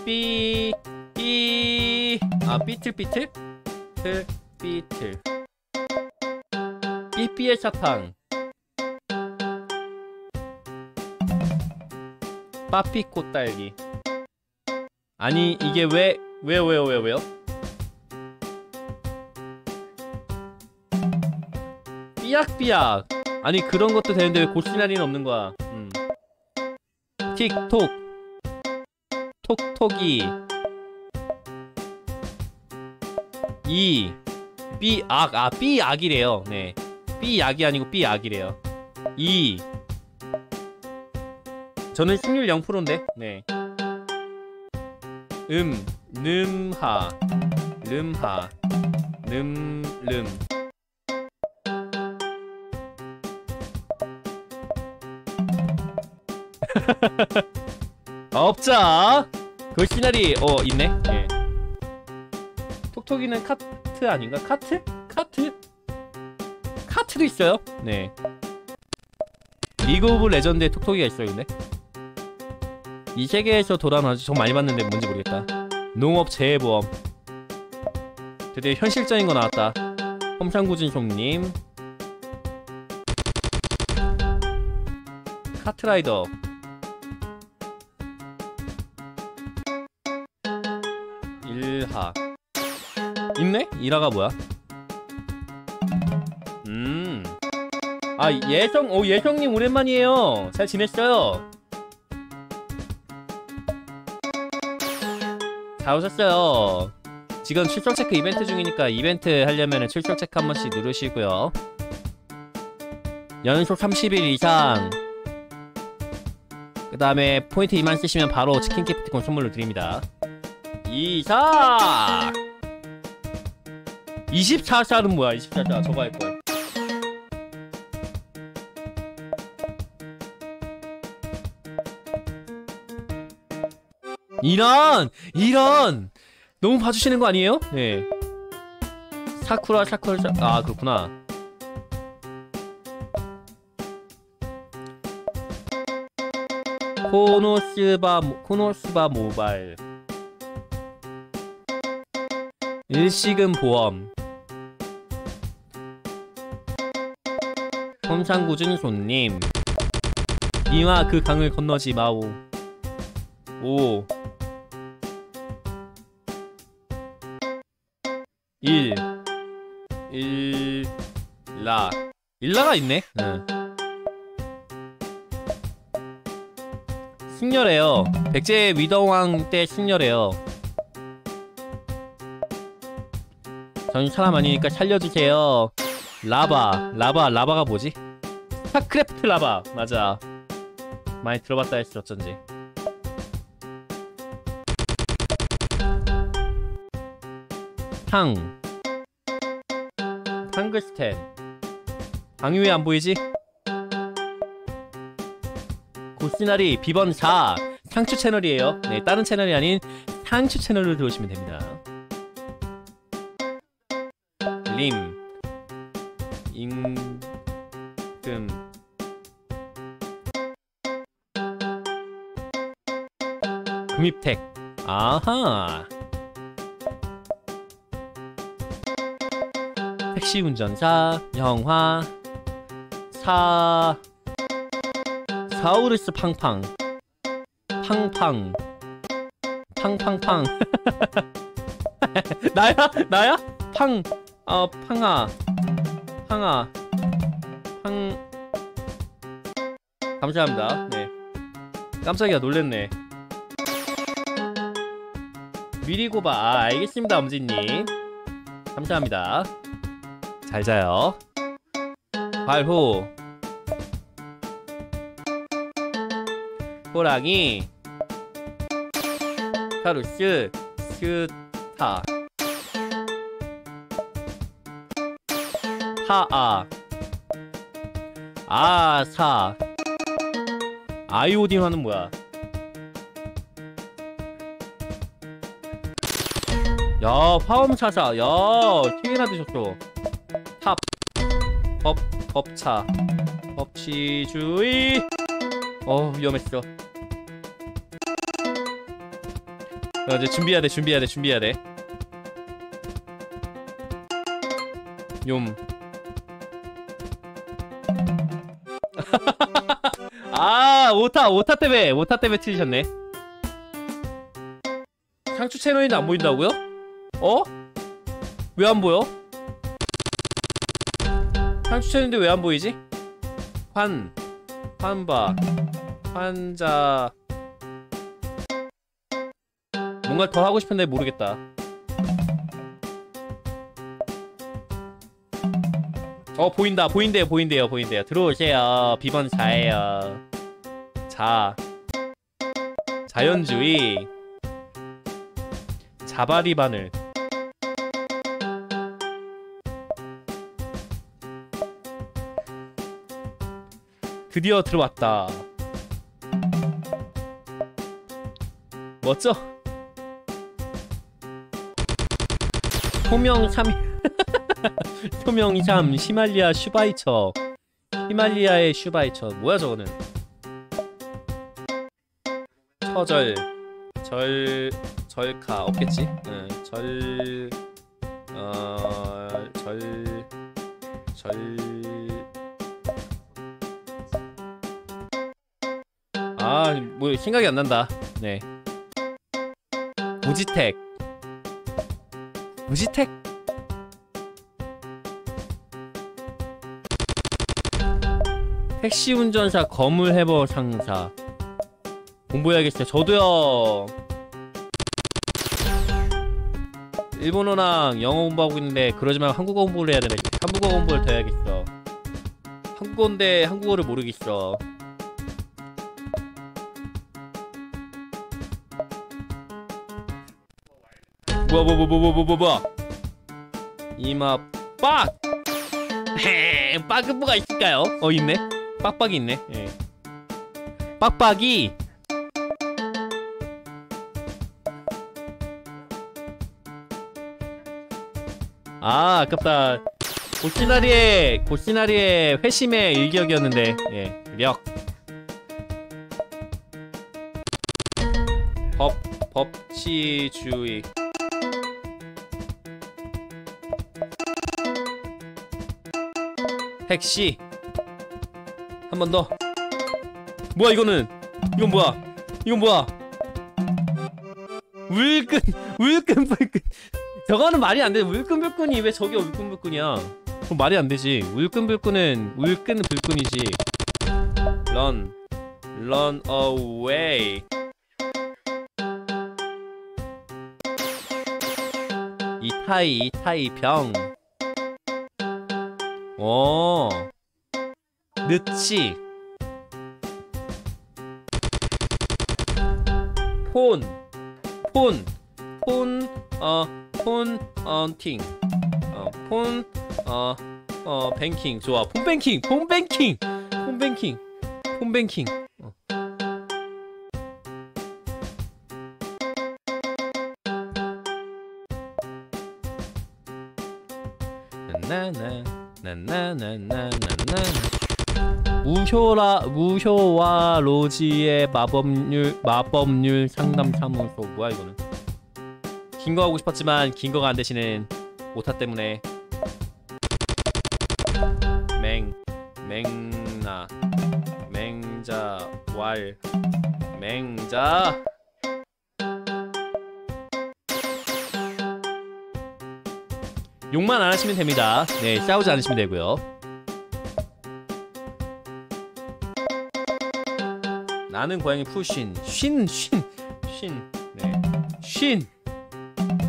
B B 아 비틀 틀? 비틀. 삐삐의 사탕. 빠삐 꽃딸기. 아니 이게 왜 왜요 왜요 왜요 왜요? 삐약삐약. 아니 그런 것도 되는데 왜 고시나리는 없는 거야? 음. 틱톡. 톡톡이. 이. 삐악. 아 삐약이래요. 네. 삐약이 아니고 삐약이래요. 이. 저는 승률 0%인데. 네. 음, 늠하, 름하, 름, 름. 없자. 그 시나리 어 있네. 예. 톡톡이는 카트 아닌가? 카트? 카트? 카트도 있어요. 네. 리그 오브 레전드에 톡톡이가 있어요, 근데. 이 세계에서 돌아나지 좀 많이 봤는데 뭔지 모르겠다 농업 재해보험 드디어 현실적인 거 나왔다 험상구진송님 카트라이더 일하 있네? 일하가 뭐야? 음. 아, 예성, 오, 예성님 오랜만이에요. 잘 지냈어요? 잘 오셨어요. 지금 출석 체크 이벤트 중이니까 이벤트 하려면 출석 체크 한 번씩 누르시고요. 연속 30일 이상 그 다음에 포인트 2만 쓰시면 바로 치킨 기프티콘 선물로 드립니다. 이삭! 24살은 뭐야 24살 저거 할걸 이런! 이런! 너무 봐주시는 거 아니에요? 네 사쿠라 사쿠라 사... 아 그렇구나 코노스바 모- 코노스바 모바일 일시금 보험 험상궂은 손님 이와 그 강을 건너지 마오 오 1 일라. 일라가 있네? 응. 승려래요. 백제 위더왕 때 승려래요. 전 사람 아니니까 살려주세요. 라바. 라바 라바가 뭐지? 스타크래프트 라바. 맞아. 많이 들어봤다 했어 어쩐지 탕. 탕글스텐. 방위 왜 안 보이지? 고시나리 비번 4 상추 채널이에요. 네 다른 채널이 아닌 상추 채널로 들어오시면 됩니다. 림. 임금. 금입택. 아하 택시 운전사 영화. 사. 사우루스 팡팡. 팡팡. 팡팡팡. 나야? 나야? 팡 어 팡아. 팡아. 팡. 감사합니다. 네. 깜짝이야 놀랬네. 미리 고바 아, 알겠습니다 엄지님. 감사합니다 잘 자요. 발호 호랑이. 카루스 스타. 하아. 아사. 아이오딘화는 뭐야? 야 화엄사사. 야 드셨어 탑 법 법차 법치주의 어 위험했어 야, 이제 준비해야 돼 준비해야 돼 준비해야 돼 욤. 아 오타 오타 때문에 오타 때문에 틀리셨네 상추 채널인데 안 보인다고요? 어? 왜 안 보여? 상추 채널인데 왜 안 보이지? 환 환바 환자. 뭔가 더 하고 싶은데 모르겠다. 어 보인다 보인대요 보인대요 보인대요. 들어오세요 비번 4에요. 자. 자연주의. 자바리 바늘 드디어 들어왔다. 멋져. 소명 3 소명 3 히말리아 슈바이처. 히말리아의 슈바이처. 뭐야 저거는? 처절. 절 절카 없겠지? 응, 절 뭐 생각이 안 난다. 네. 무지택, 무지택. 택시 운전사 거물 해버 상사 공부해야겠어요. 저도요. 일본어랑 영어 공부하고 있는데 그러지 말고 한국어 공부를 해야 되네. 한국어 공부를 더 해야겠어. 한국어인데 한국어를 모르겠어. 뭐야 뭐야 뭐야 뭐야 이마 빡! 헤 빡은 뭐가 있을까요? 어 있네 빡빡이 있네 예. 빡빡이 아 아깝다 고시나리의 고시나리의 회심의 일격이었는데 예 력. 법 법치주의 택시 한 번 더. 뭐야 이거는? 이건 뭐야? 이건 뭐야? 울끈 울끈불끈. 저거는 말이 안돼. 울끈불끈이 왜 저게 울끈불끈이야? 그럼 말이 안되지. 울끈불끈은 울끈불끈이지. Run. Run away. 이 타이 이 타이 병 오 늦지. 폰, 폰, 폰, 어, 폰, 언팅, 어, 폰, 어, 어, 뱅킹, 좋아, 폰 뱅킹, 폰 뱅킹, 폰 뱅킹, 폰 뱅킹. 나나나나나나 무효라 무효와 로지의 마법률 마법률 상담 사무소. 뭐야 이거는? 긴 거 하고 싶었지만 긴 거가 안 되시는 오타 때문에. 맹 맹나 맹자 왈 맹자. 욕만 안 하시면 됩니다. 네, 싸우지 않으시면 되고요. 나는 고양이 푸신 쉰, 쉰, 쉰, 네, 쉰,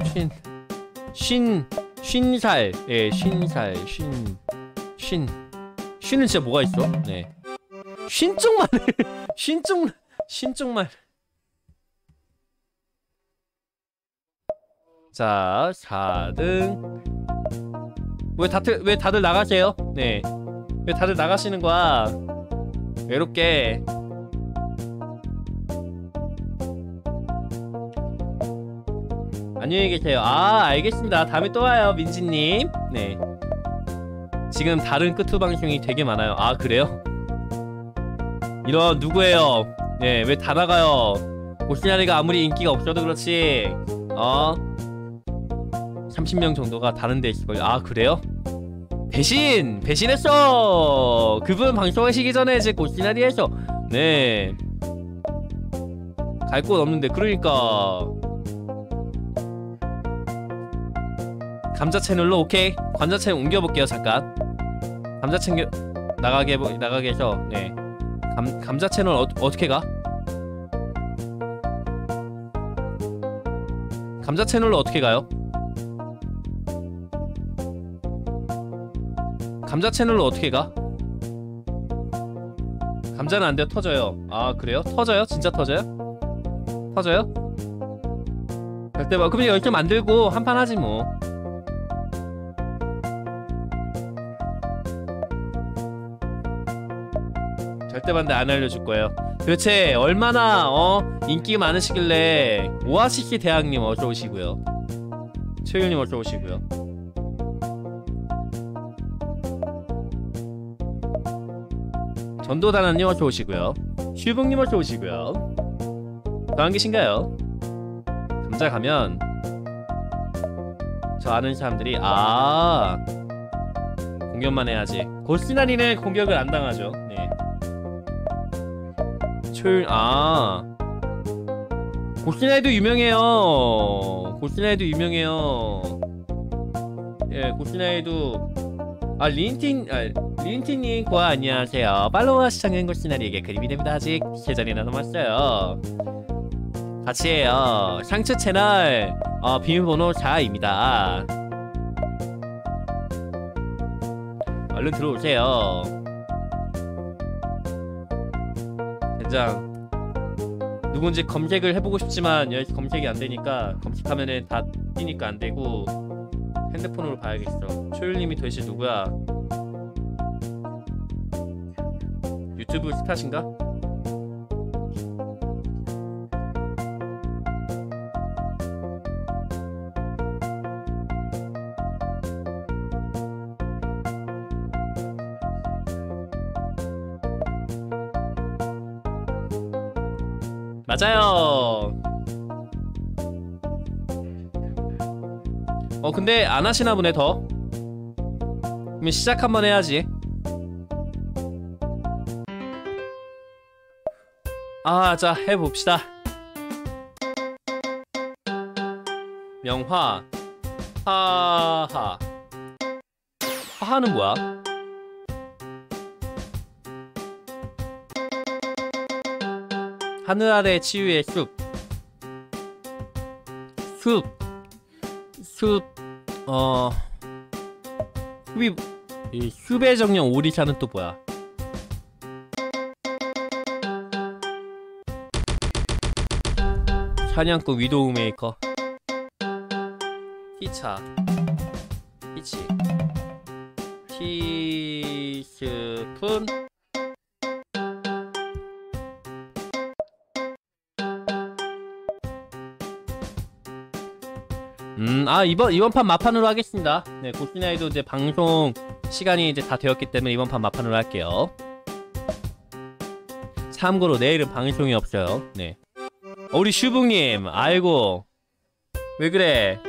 쉰, 쉰, 쉰살, 예, 쉰살, 쉰, 쉰, 쉰은 진짜 뭐가 있어? 네, 쉰쪽만, 쉰쪽, 쉰쪽만. 자, 4등. 왜 다들 왜 다들 나가세요? 네. 왜 다들 나가시는 거야? 외롭게. 안녕히 계세요. 아, 알겠습니다. 다음에 또 와요, 민지님. 네. 지금 다른 끄투 방송이 되게 많아요. 아, 그래요? 이런 누구예요? 네, 왜 다 나가요? 오시나리가 아무리 인기가 없어도 그렇지. 어? 30명 정도가 다른 데 있을걸요. 아, 그래요? 배신! 배신했어! 그분 방송하시기 전에 제 고시나리에서 네. 갈 곳 없는데, 그러니까. 감자 채널로 오케이. 감자 채널 옮겨볼게요, 잠깐. 감자 챙겨, 나가게, 나가게 해서, 네. 감, 감자 채널 어, 어떻게 가? 감자 채널로 어떻게 가요? 감자 채널로 어떻게 가? 감자는 안 돼요 터져요 아 그래요? 터져요? 진짜 터져요? 터져요? 절대 뭐 그럼 열개 만들고 한 판 하지 뭐 절대 반대 안 알려줄 거예요 도대체 얼마나 어 인기 많으시길래 오아시키 대학님 어서 오시고요 최윤님 어서 오시고요 전도단원님 어서 오시고요. 슈붕님 어서 오시고요. 더 안 계신가요? 감자 가면 저 아는 사람들이 아 공격만 해야지. 고스나리는 공격을 안 당하죠. 네. 초율 아 고스나리도 유명해요. 고스나리도 유명해요. 예, 고스나리도 아 린틴 아 린틴님 고아 안녕하세요. 팔로워 시청은 고시나리에게 그림이 됩니다. 아직 계절이나 남았어요. 같이 해요. 상추 채널 어, 비밀번호 4입니다. 얼른 들어오세요. 된장. 누군지 검색을 해보고 싶지만 여기 검색이 안 되니까 검색하면은 다 뜨니까 안 되고 핸드폰으로 봐야겠어. 초율님이 도대체 누구야? 유튜브 스타신가? 맞아요. 근데 안 하시나 보네 더. 그럼 시작 한번 해야지. 아, 자 해봅시다. 명화, 하하. 하하는 뭐야? 하늘 아래 치유의 숲. 숲. 숲, 어, 숲이, 이 숲의 정령 오리샤는 또 뭐야? 사냥꾼 위도우 메이커. 티차. 티치. 티스푼. 음, 아 이번 이번 판 마판으로 하겠습니다. 네, 고스나이도 이제 방송 시간이 이제 다 되었기 때문에 이번 판 마판으로 할게요. 참고로 내일은 방송이 없어요. 네. 어, 우리 슈붕님, 아이고 왜 그래?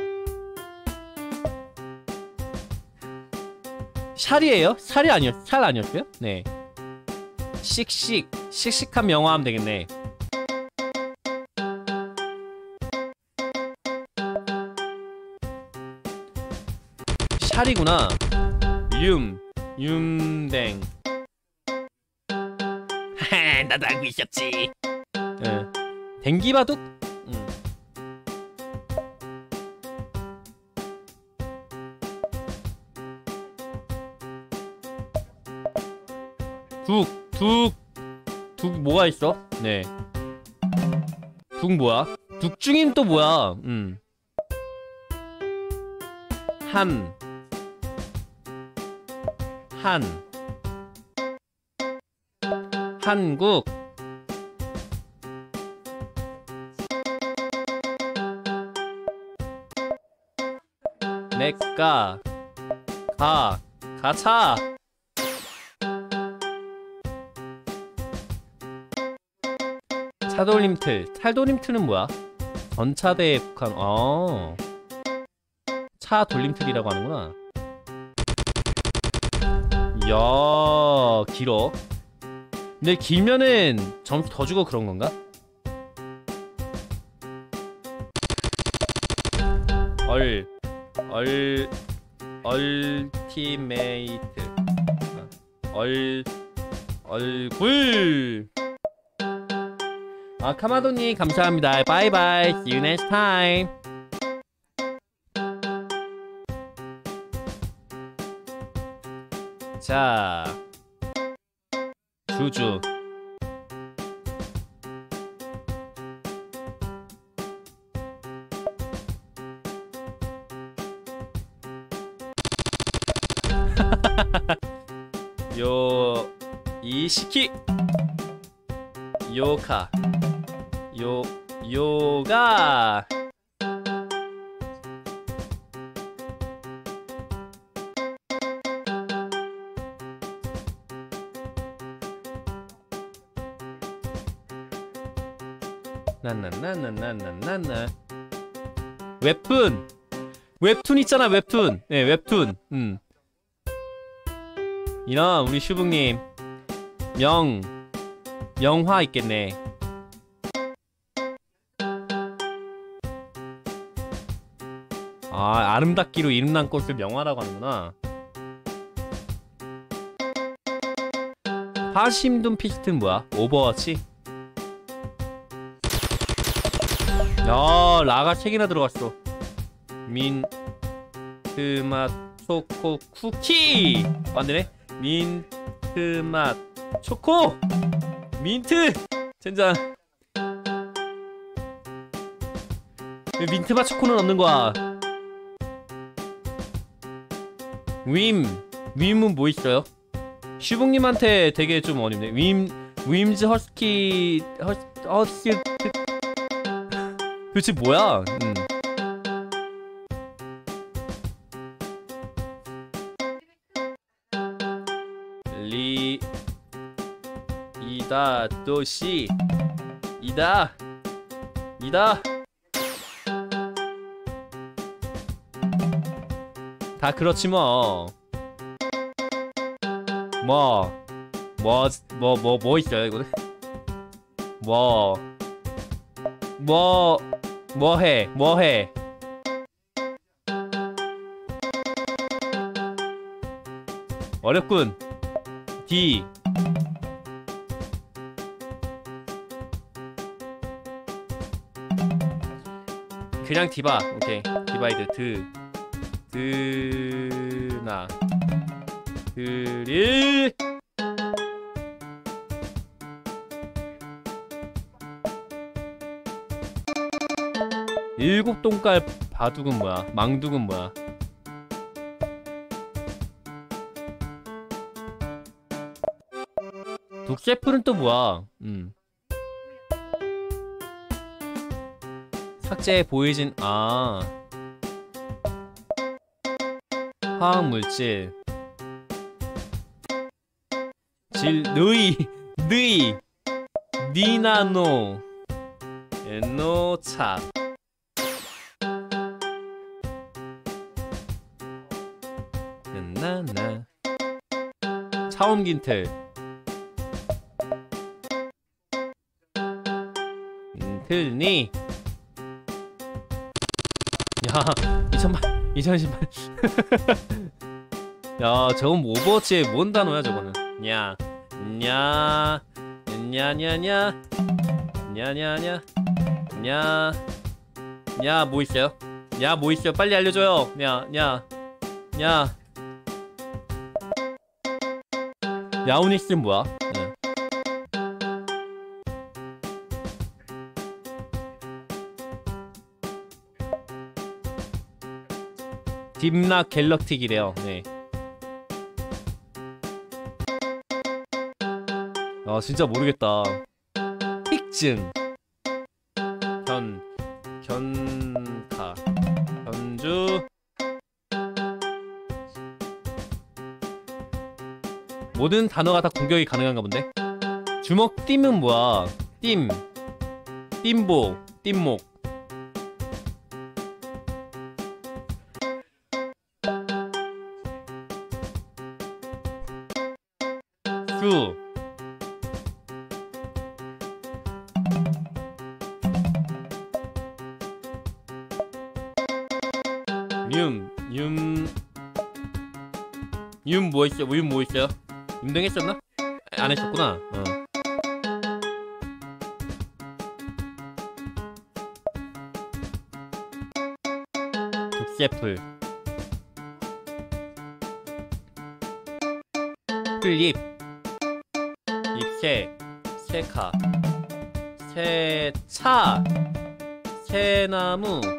샬이에요? 샬이 아니었, 샬 아니었어요? 네. 씩씩 씩씩한 명화 하면 되겠네 샬이구나 윰 윰댕 나도 알고 있었지. 예. 댕기바둑? 음. 둑, 둑, 둑 뭐가 있어? 네. 둑 뭐야? 둑중임 또 뭐야? 음. 한, 한, 한국. 내가 가 가차 차돌림틀 차돌림틀은 뭐야? 전차대에 북한 어. 차 돌림틀이라고 하는구나 이 야 길어 근데 길면은 점수 더 주고 그런 건가? 얼 얼 얼티메이트. 얼 얼굴. 아 카마도님 감사합니다. 바이바이. See you next time 자 주주. 요 이시키. 요카. 요 요가 나나나나나나나 웹툰. 웹툰 있잖아 웹툰. 네 웹툰. 음. 이런 우리 슈붕님. 명 명화 있겠네. 아 아름답기로 이름난 꽃을 명화라고 하는구나. 파심돈 피스트는 뭐야? 오버워치? 야 라가 책이나 들어갔어. 민트 맛 초코 쿠키! 안되네. 민트 맛 초코! 민트! 젠장. 왜 민트 맛 초코는 없는 거야? 윈 윈은 뭐 있어요? 슈붕님한테 되게 좀 어렵네. 윈 윈즈 허스키 허스 허스 도대체 뭐야 음. 리 이다 도시 이다 이다 다 그렇지 뭐. 뭐. 뭐, 뭐, 뭐, 뭐 있어요, 이거는? 뭐. 뭐, 뭐 해, 뭐 해. 어렵군. D. 그냥 디바. 오케이. 디바이드. 드. 드나. 드릴. 일곱 똥깔 바둑은 뭐야? 망둑은 뭐야? 독셰프는 또 뭐야? 음. 삭제 보이진 아 화학물질 질 느이 느이 니나노 에노차 싸움긴태 틀니 야 2000만 2010만 야 저건 오버워치의 뭔 단어야 저거는 냐 냐, 냐냐냐 냐냐냐 냐, 냐 뭐 있어요? 냐 뭐 있어요? 빨리 알려줘요 냐, 냐, 냐 야우니스는 뭐야? 응. 딥락 갤럭틱이래요. 네. 아 진짜 모르겠다. 픽증 모든 단어가 다 공격이 가능한가 본데. 주먹 띠은 뭐야? 띠임 띠보 띠목 수 뮨, 뮨, 뮨뭐 있어? 뮨뭐 있어 요? 윰등 했었나? 안 했었구나. 어. 득세풀 풀잎 잎새 새카 새차 새나무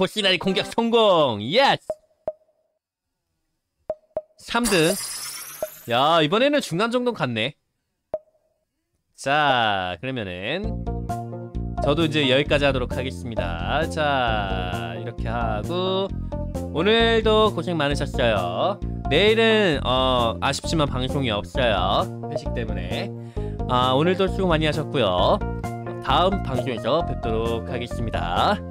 고시나리 공격 성공! Yes! 3등. 야, 이번에는 중간 정도 갔네. 자, 그러면은 저도 이제 여기까지 하도록 하겠습니다. 자, 이렇게 하고 오늘도 고생 많으셨어요. 내일은 어, 아쉽지만 방송이 없어요. 회식 때문에. 아, 오늘도 수고 많이 하셨고요. 다음 방송에서 뵙도록 하겠습니다.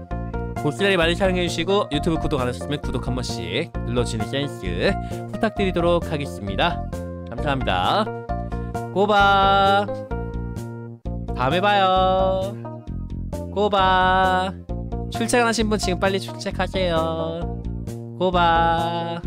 고스란히 많이 사랑해주시고 유튜브 구독 안 하셨으면 구독 한 번씩 눌러주는 센스 부탁드리도록 하겠습니다. 감사합니다. 꼬바 다음에 봐요. 꼬바 출첵 하신 분 지금 빨리 출첵하세요. 꼬바